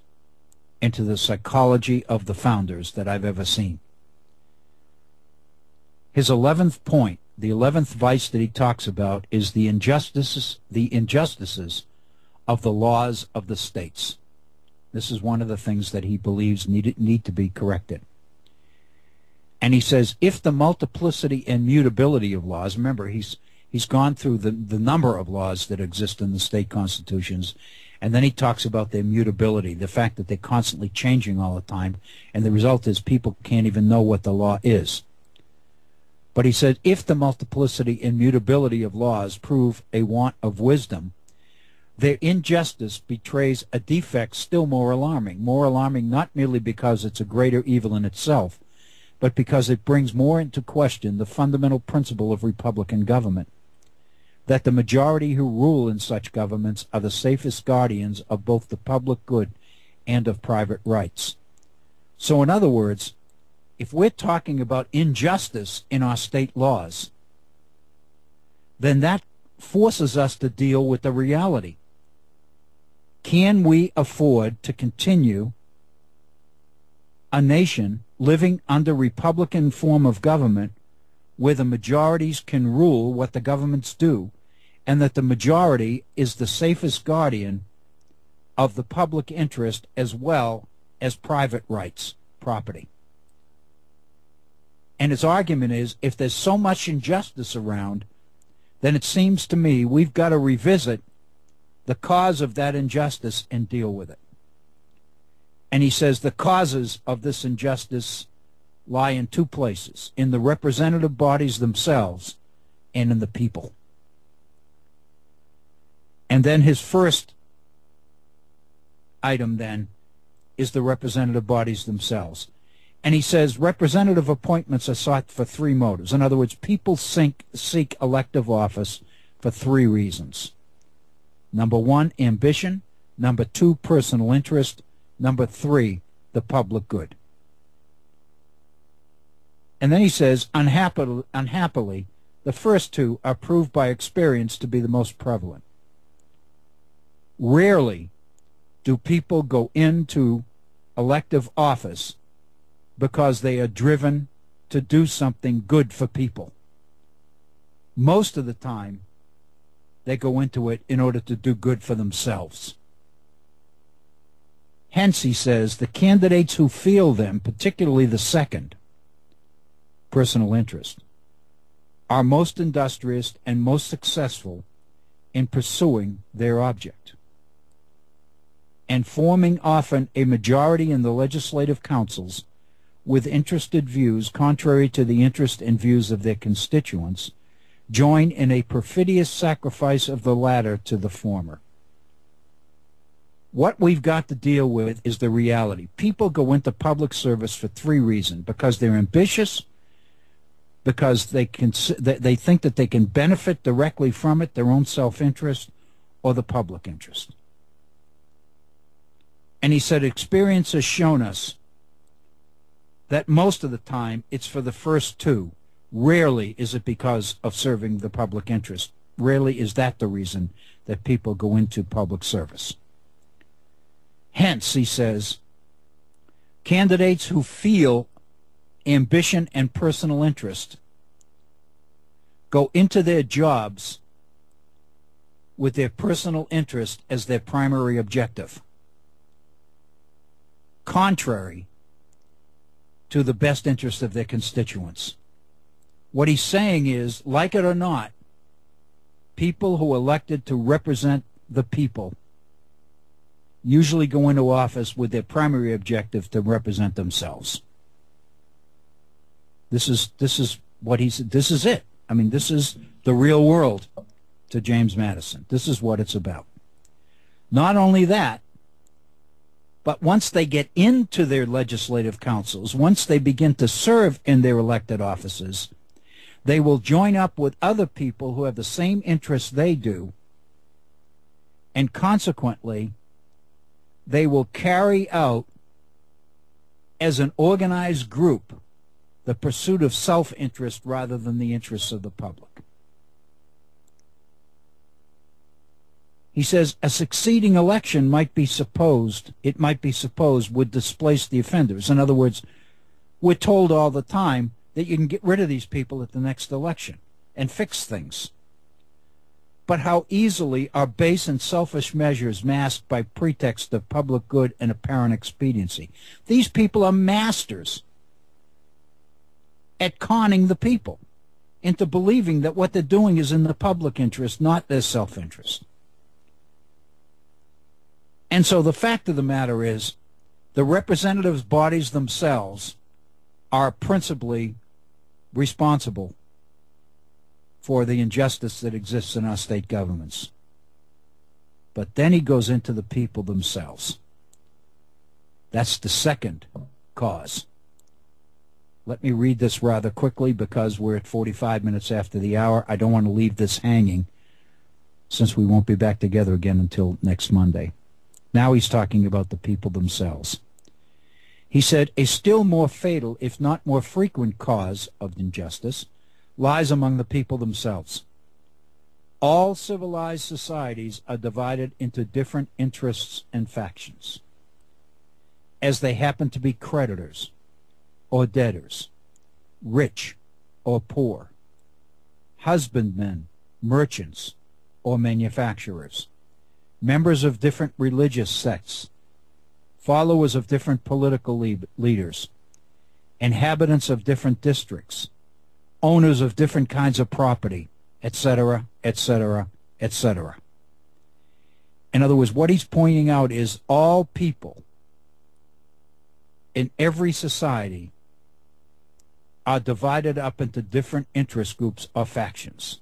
into the psychology of the founders that I've ever seen. His 11th point, the 11th vice that he talks about is the injustices, the injustices of the laws of the states. This is one of the things that he believes need, need to be corrected. And he says, if the multiplicity and mutability of laws, remember, he's, he's gone through the, the number of laws that exist in the state constitutions, and then he talks about their mutability, the fact that they're constantly changing all the time, and the result is people can't even know what the law is. But he said, if the multiplicity and mutability of laws prove a want of wisdom, their injustice betrays a defect still more alarming, more alarming not merely because it's a greater evil in itself, but because it brings more into question the fundamental principle of republican government that the majority who rule in such governments are the safest guardians of both the public good and of private rights. So, in other words, if we're talking about injustice in our state laws, then that forces us to deal with the reality. Can we afford to continue a nation living under Republican form of government where the majorities can rule what the governments do and that the majority is the safest guardian of the public interest as well as private rights, property. And his argument is if there's so much injustice around, then it seems to me we've got to revisit the cause of that injustice and deal with it. And he says the causes of this injustice lie in two places in the representative bodies themselves and in the people. And then his first item then is the representative bodies themselves. And he says representative appointments are sought for three motives. In other words, people seek, seek elective office for three reasons. Number one, ambition. Number two, personal interest. Number three, the public good. And then he says, unhappily, unhappily, the first two are proved by experience to be the most prevalent. Rarely do people go into elective office because they are driven to do something good for people. Most of the time, they go into it in order to do good for themselves. Hence, he says, the candidates who feel them, particularly the second, personal interest, are most industrious and most successful in pursuing their object and forming often a majority in the legislative councils with interested views contrary to the interest and views of their constituents, join in a perfidious sacrifice of the latter to the former. What we've got to deal with is the reality. People go into public service for three reasons: because they're ambitious, because they can they think that they can benefit directly from it, their own self-interest, or the public interest. And he said, experience has shown us that most of the time it's for the first two. Rarely is it because of serving the public interest. Rarely is that the reason that people go into public service. Hence, he says, candidates who feel ambition and personal interest go into their jobs with their personal interest as their primary objective, contrary to the best interest of their constituents. What he's saying is, like it or not, people who are elected to represent the people usually go into office with their primary objective to represent themselves. This is this is what he's this is it. I mean, this is the real world to James Madison. This is what it's about. Not only that, but once they get into their legislative councils, once they begin to serve in their elected offices, they will join up with other people who have the same interests they do, and consequently, they will carry out as an organized group the pursuit of self-interest rather than the interests of the public. He says a succeeding election might be supposed, it might be supposed would displace the offenders. In other words, we're told all the time that you can get rid of these people at the next election and fix things. But how easily are base and selfish measures masked by pretext of public good and apparent expediency? These people are masters at conning the people into believing that what they're doing is in the public interest, not their self-interest. And so the fact of the matter is the representatives' bodies themselves are principally responsible for the injustice that exists in our state governments. But then he goes into the people themselves. That's the second cause. Let me read this rather quickly because we're at 45 minutes after the hour. I don't want to leave this hanging since we won't be back together again until next Monday. Now he's talking about the people themselves. He said, a still more fatal, if not more frequent cause of injustice lies among the people themselves. All civilized societies are divided into different interests and factions, as they happen to be creditors or debtors, rich or poor, husbandmen, merchants, or manufacturers, members of different religious sects, followers of different political le leaders, inhabitants of different districts, owners of different kinds of property, etc., etc., etc. In other words, what he's pointing out is all people in every society are divided up into different interest groups or factions.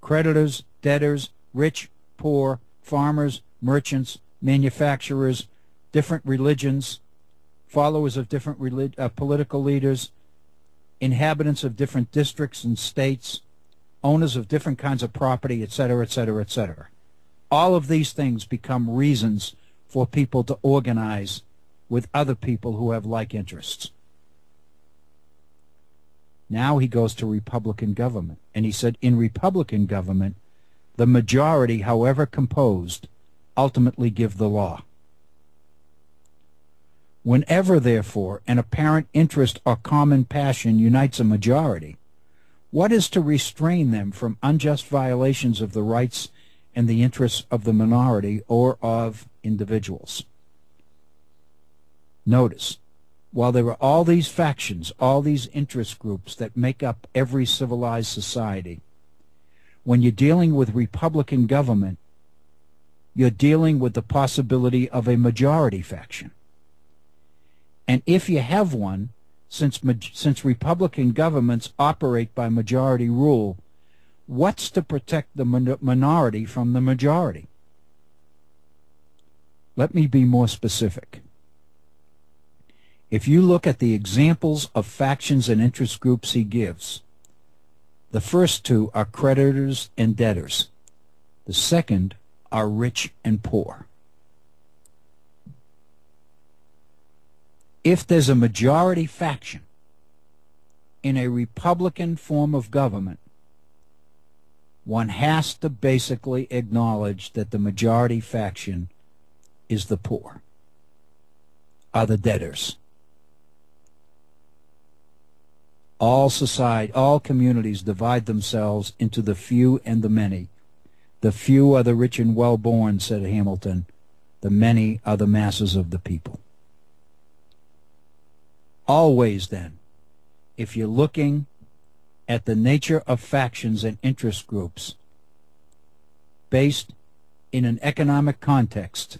Creditors, debtors, rich, poor, farmers, merchants, manufacturers, different religions, followers of different relig- uh, political leaders, inhabitants of different districts and states, owners of different kinds of property, etc., etc., etc. All of these things become reasons for people to organize with other people who have like interests. Now he goes to Republican government, and he said in Republican government, the majority, however composed, ultimately give the law. Whenever, therefore, an apparent interest or common passion unites a majority, what is to restrain them from unjust violations of the rights and the interests of the minority or of individuals? Notice, while there are all these factions, all these interest groups that make up every civilized society, when you're dealing with Republican government, you're dealing with the possibility of a majority faction. And if you have one, since, since Republican governments operate by majority rule, what's to protect the minority from the majority? Let me be more specific. If you look at the examples of factions and interest groups he gives, the first two are creditors and debtors. The second are rich and poor. If there's a majority faction in a Republican form of government, one has to basically acknowledge that the majority faction is the poor, are the debtors. All society, all communities divide themselves into the few and the many. The few are the rich and well-born, said Hamilton. The many are the masses of the people. Always then, if you're looking at the nature of factions and interest groups based in an economic context,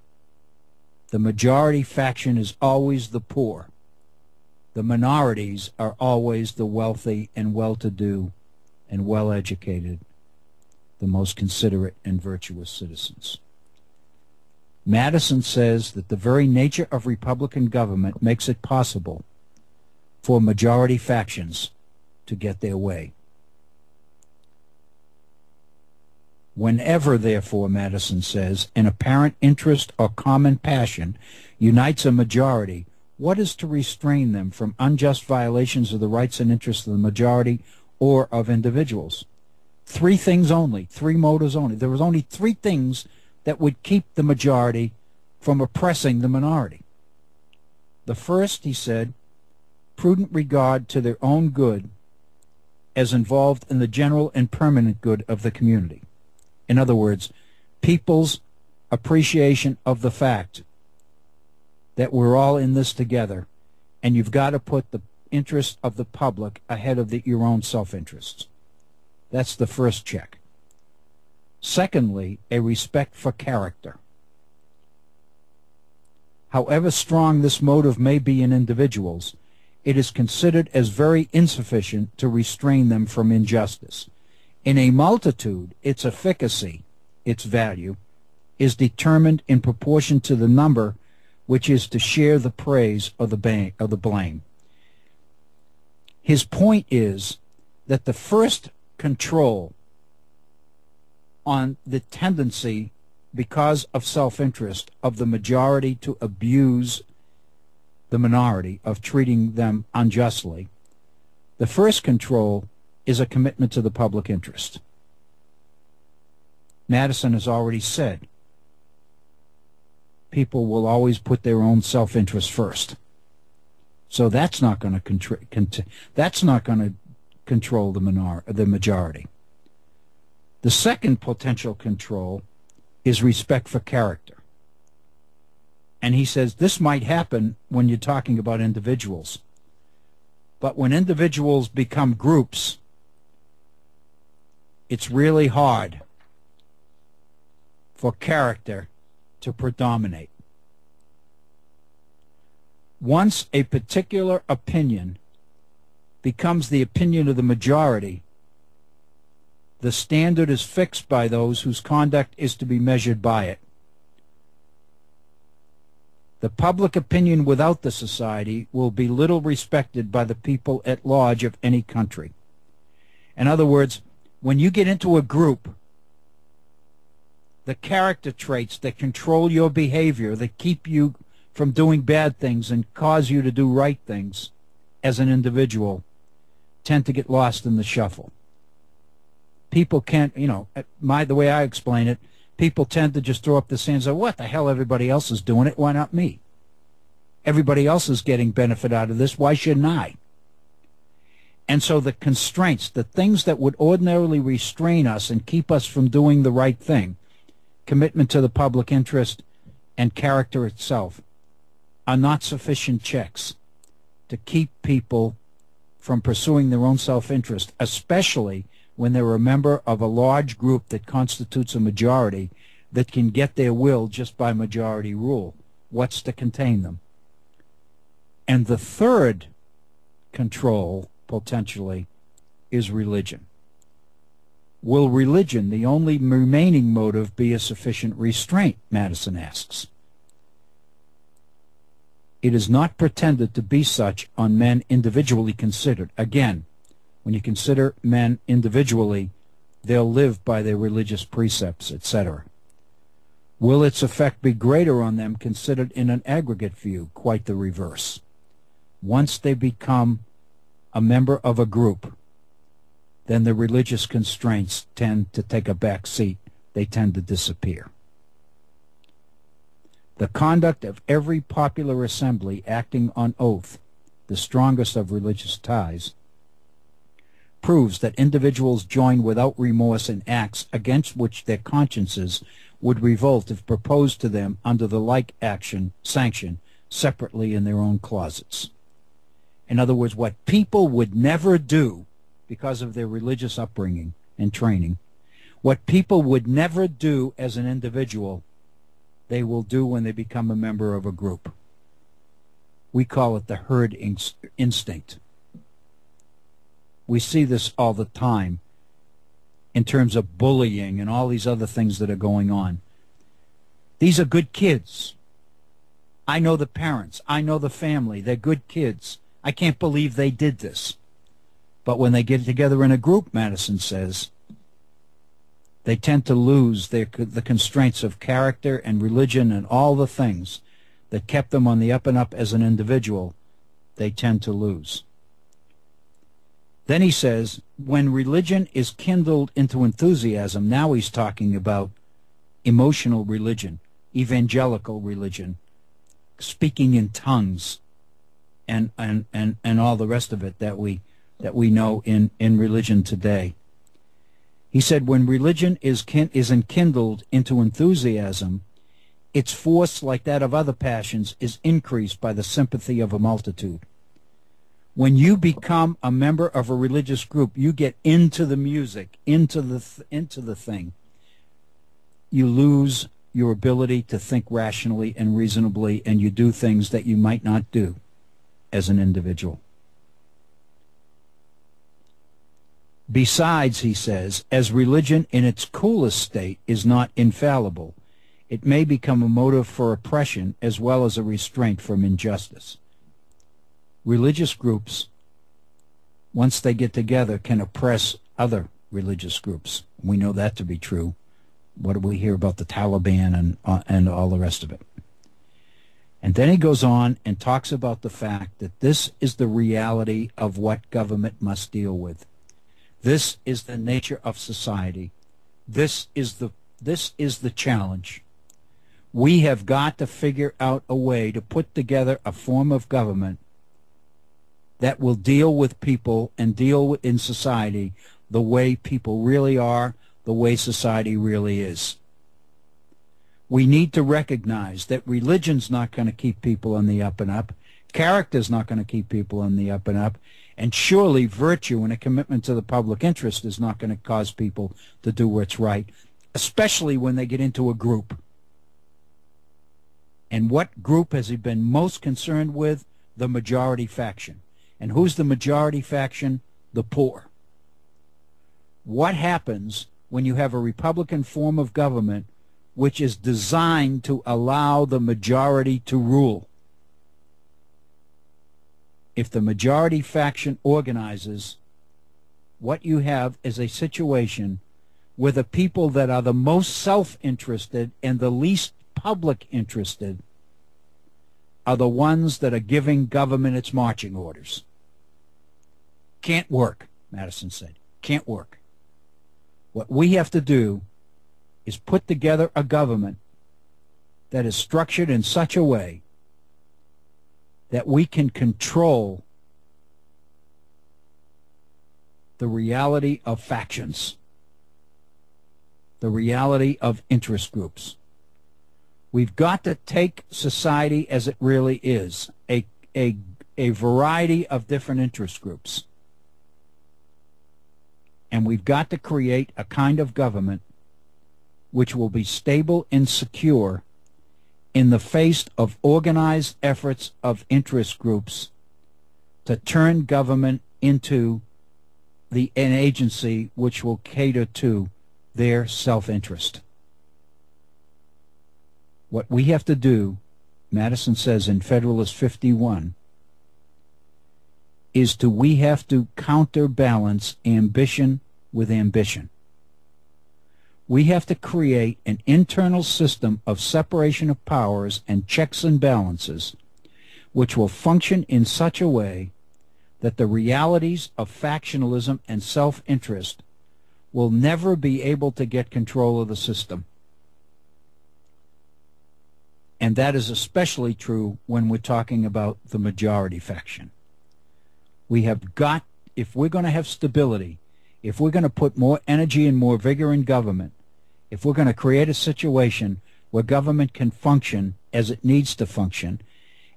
the majority faction is always the poor. The minorities are always the wealthy and well-to-do and well-educated, the most considerate and virtuous citizens. Madison says that the very nature of Republican government makes it possible for majority factions to get their way. Whenever, therefore, Madison says, an apparent interest or common passion unites a majority, what is to restrain them from unjust violations of the rights and interests of the majority or of individuals? Three things only, three motives only. There was only three things that would keep the majority from oppressing the minority. The first, he said, prudent regard to their own good as involved in the general and permanent good of the community. In other words, people's appreciation of the fact that we're all in this together and you've got to put the interest of the public ahead of the, your own self-interests. That's the first check. Secondly, a respect for character. However strong this motive may be in individuals, it is considered as very insufficient to restrain them from injustice. In a multitude, its efficacy, its value, is determined in proportion to the number which is to share the praise of the, of the blame. His point is that the first control on the tendency, because of self-interest, of the majority to abuse the minority, of treating them unjustly, the first control is a commitment to the public interest. Madison has already said people will always put their own self-interest first. So that's not going to contr- that's not going to control the minor the majority. The second potential control is respect for character. And he says this might happen when you're talking about individuals. But when individuals become groups, it's really hard for character to predominate. Once a particular opinion becomes the opinion of the majority, the standard is fixed by those whose conduct is to be measured by it. The public opinion without the society will be little respected by the people at large of any country. In other words, when you get into a group, the character traits that control your behavior, that keep you from doing bad things and cause you to do right things as an individual, tend to get lost in the shuffle people can't, you know, uh, my the way I explain it, people tend to just throw up the hands and say, what the hell, everybody else is doing it, why not me? Everybody else is getting benefit out of this, why shouldn't I? And so the constraints, the things that would ordinarily restrain us and keep us from doing the right thing, commitment to the public interest and character itself, are not sufficient checks to keep people from pursuing their own self-interest, especially when they're a member of a large group that constitutes a majority that can get their will just by majority rule. What's to contain them? And the third control, potentially, is religion. Will religion, the only remaining motive, be a sufficient restraint, Madison asks. It is not pretended to be such on men individually considered. Again, when you consider men individually, they'll live by their religious precepts, etc. Will its effect be greater on them considered in an aggregate view? Quite the reverse. Once they become a member of a group, then the religious constraints tend to take a back seat. They tend to disappear. The conduct of every popular assembly acting on oath, the strongest of religious ties, proves that individuals join without remorse in acts against which their consciences would revolt if proposed to them under the like action sanction separately in their own closets. In other words, what people would never do because of their religious upbringing and training, what people would never do as an individual, they will do when they become a member of a group. We call it the herd instinct. We see this all the time in terms of bullying and all these other things that are going on. These are good kids. I know the parents. I know the family. They're good kids. I can't believe they did this. But when they get together in a group, Madison says, they tend to lose their, the constraints of character and religion and all the things that kept them on the up and up as an individual. They tend to lose. Then he says, when religion is kindled into enthusiasm, now he's talking about emotional religion, evangelical religion, speaking in tongues, and, and, and, and all the rest of it that we, that we know in, in religion today. He said, when religion is, kin- is enkindled into enthusiasm, its force, like that of other passions, is increased by the sympathy of a multitude. When you become a member of a religious group, you get into the music, into the th- into the thing. You lose your ability to think rationally and reasonably, and you do things that you might not do as an individual. Besides, he says, as religion in its coolest state is not infallible, it may become a motive for oppression as well as a restraint from injustice. Religious groups, once they get together, can oppress other religious groups. We know that to be true. What do we hear about the Taliban and, uh, and all the rest of it? And then he goes on and talks about the fact that this is the reality of what government must deal with. This is the nature of society. This is the this is the challenge. We have got to figure out a way to put together a form of government that will deal with people and deal with in society the way people really are, the way society really is we need to recognize that religion's not going to keep people on the up and up. Character's not going to keep people on the up and up. And surely virtue and a commitment to the public interest is not going to cause people to do what's right, especially when they get into a group. And what group has he been most concerned with? The majority faction. And who's the majority faction? The poor. What happens when you have a Republican form of government which is designed to allow the majority to rule. If the majority faction organizes, what you have is a situation where the people that are the most self-interested and the least public interested are the ones that are giving government its marching orders. Can't work, Madison said. Can't work. What we have to do is put together a government that is structured in such a way that we can control the reality of factions, the reality of interest groups. We've got to take society as it really is, a, a, a variety of different interest groups. And we've got to create a kind of government which will be stable and secure in the face of organized efforts of interest groups to turn government into the, an agency which will cater to their self-interest. What we have to do, Madison says in Federalist 51, is to we have to counterbalance ambition with ambition we have to create an internal system of separation of powers and checks and balances which will function in such a way that the realities of factionalism and self-interest will never be able to get control of the system. And that is especially true when we're talking about the majority faction. We have got, if we're going to have stability, if we're going to put more energy and more vigor in government, if we're going to create a situation where government can function as it needs to function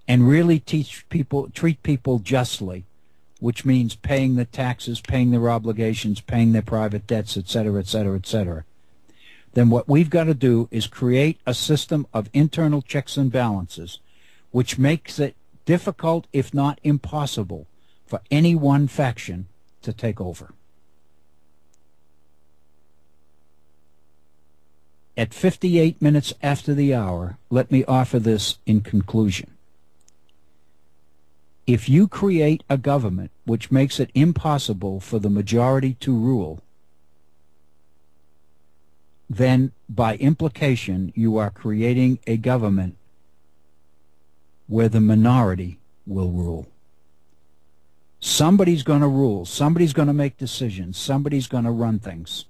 and really teach people, treat people justly, which means paying the taxes, paying their obligations, paying their private debts, etc etc et cetera, et cetera, then what we've got to do is create a system of internal checks and balances, which makes it difficult, if not impossible, for any one faction to take over. At 58 minutes after the hour, let me offer this in conclusion. If you create a government which makes it impossible for the majority to rule, then by implication you are creating a government where the minority will rule. Somebody's going to rule. Somebody's going to make decisions. Somebody's going to run things.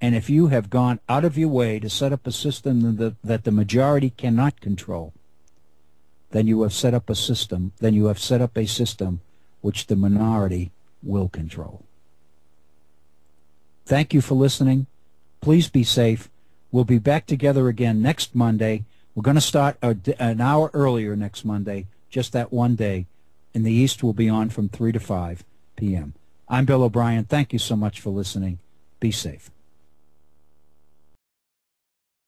And if you have gone out of your way to set up a system that, that the majority cannot control, then you have set up a system, then you have set up a system which the minority will control. Thank you for listening. Please be safe. We'll be back together again next Monday. We're going to start a, an hour earlier next Monday, just that one day. In the East, we'll be on from 3 to 5 p.m. I'm Bill O'Brien. Thank you so much for listening. Be safe.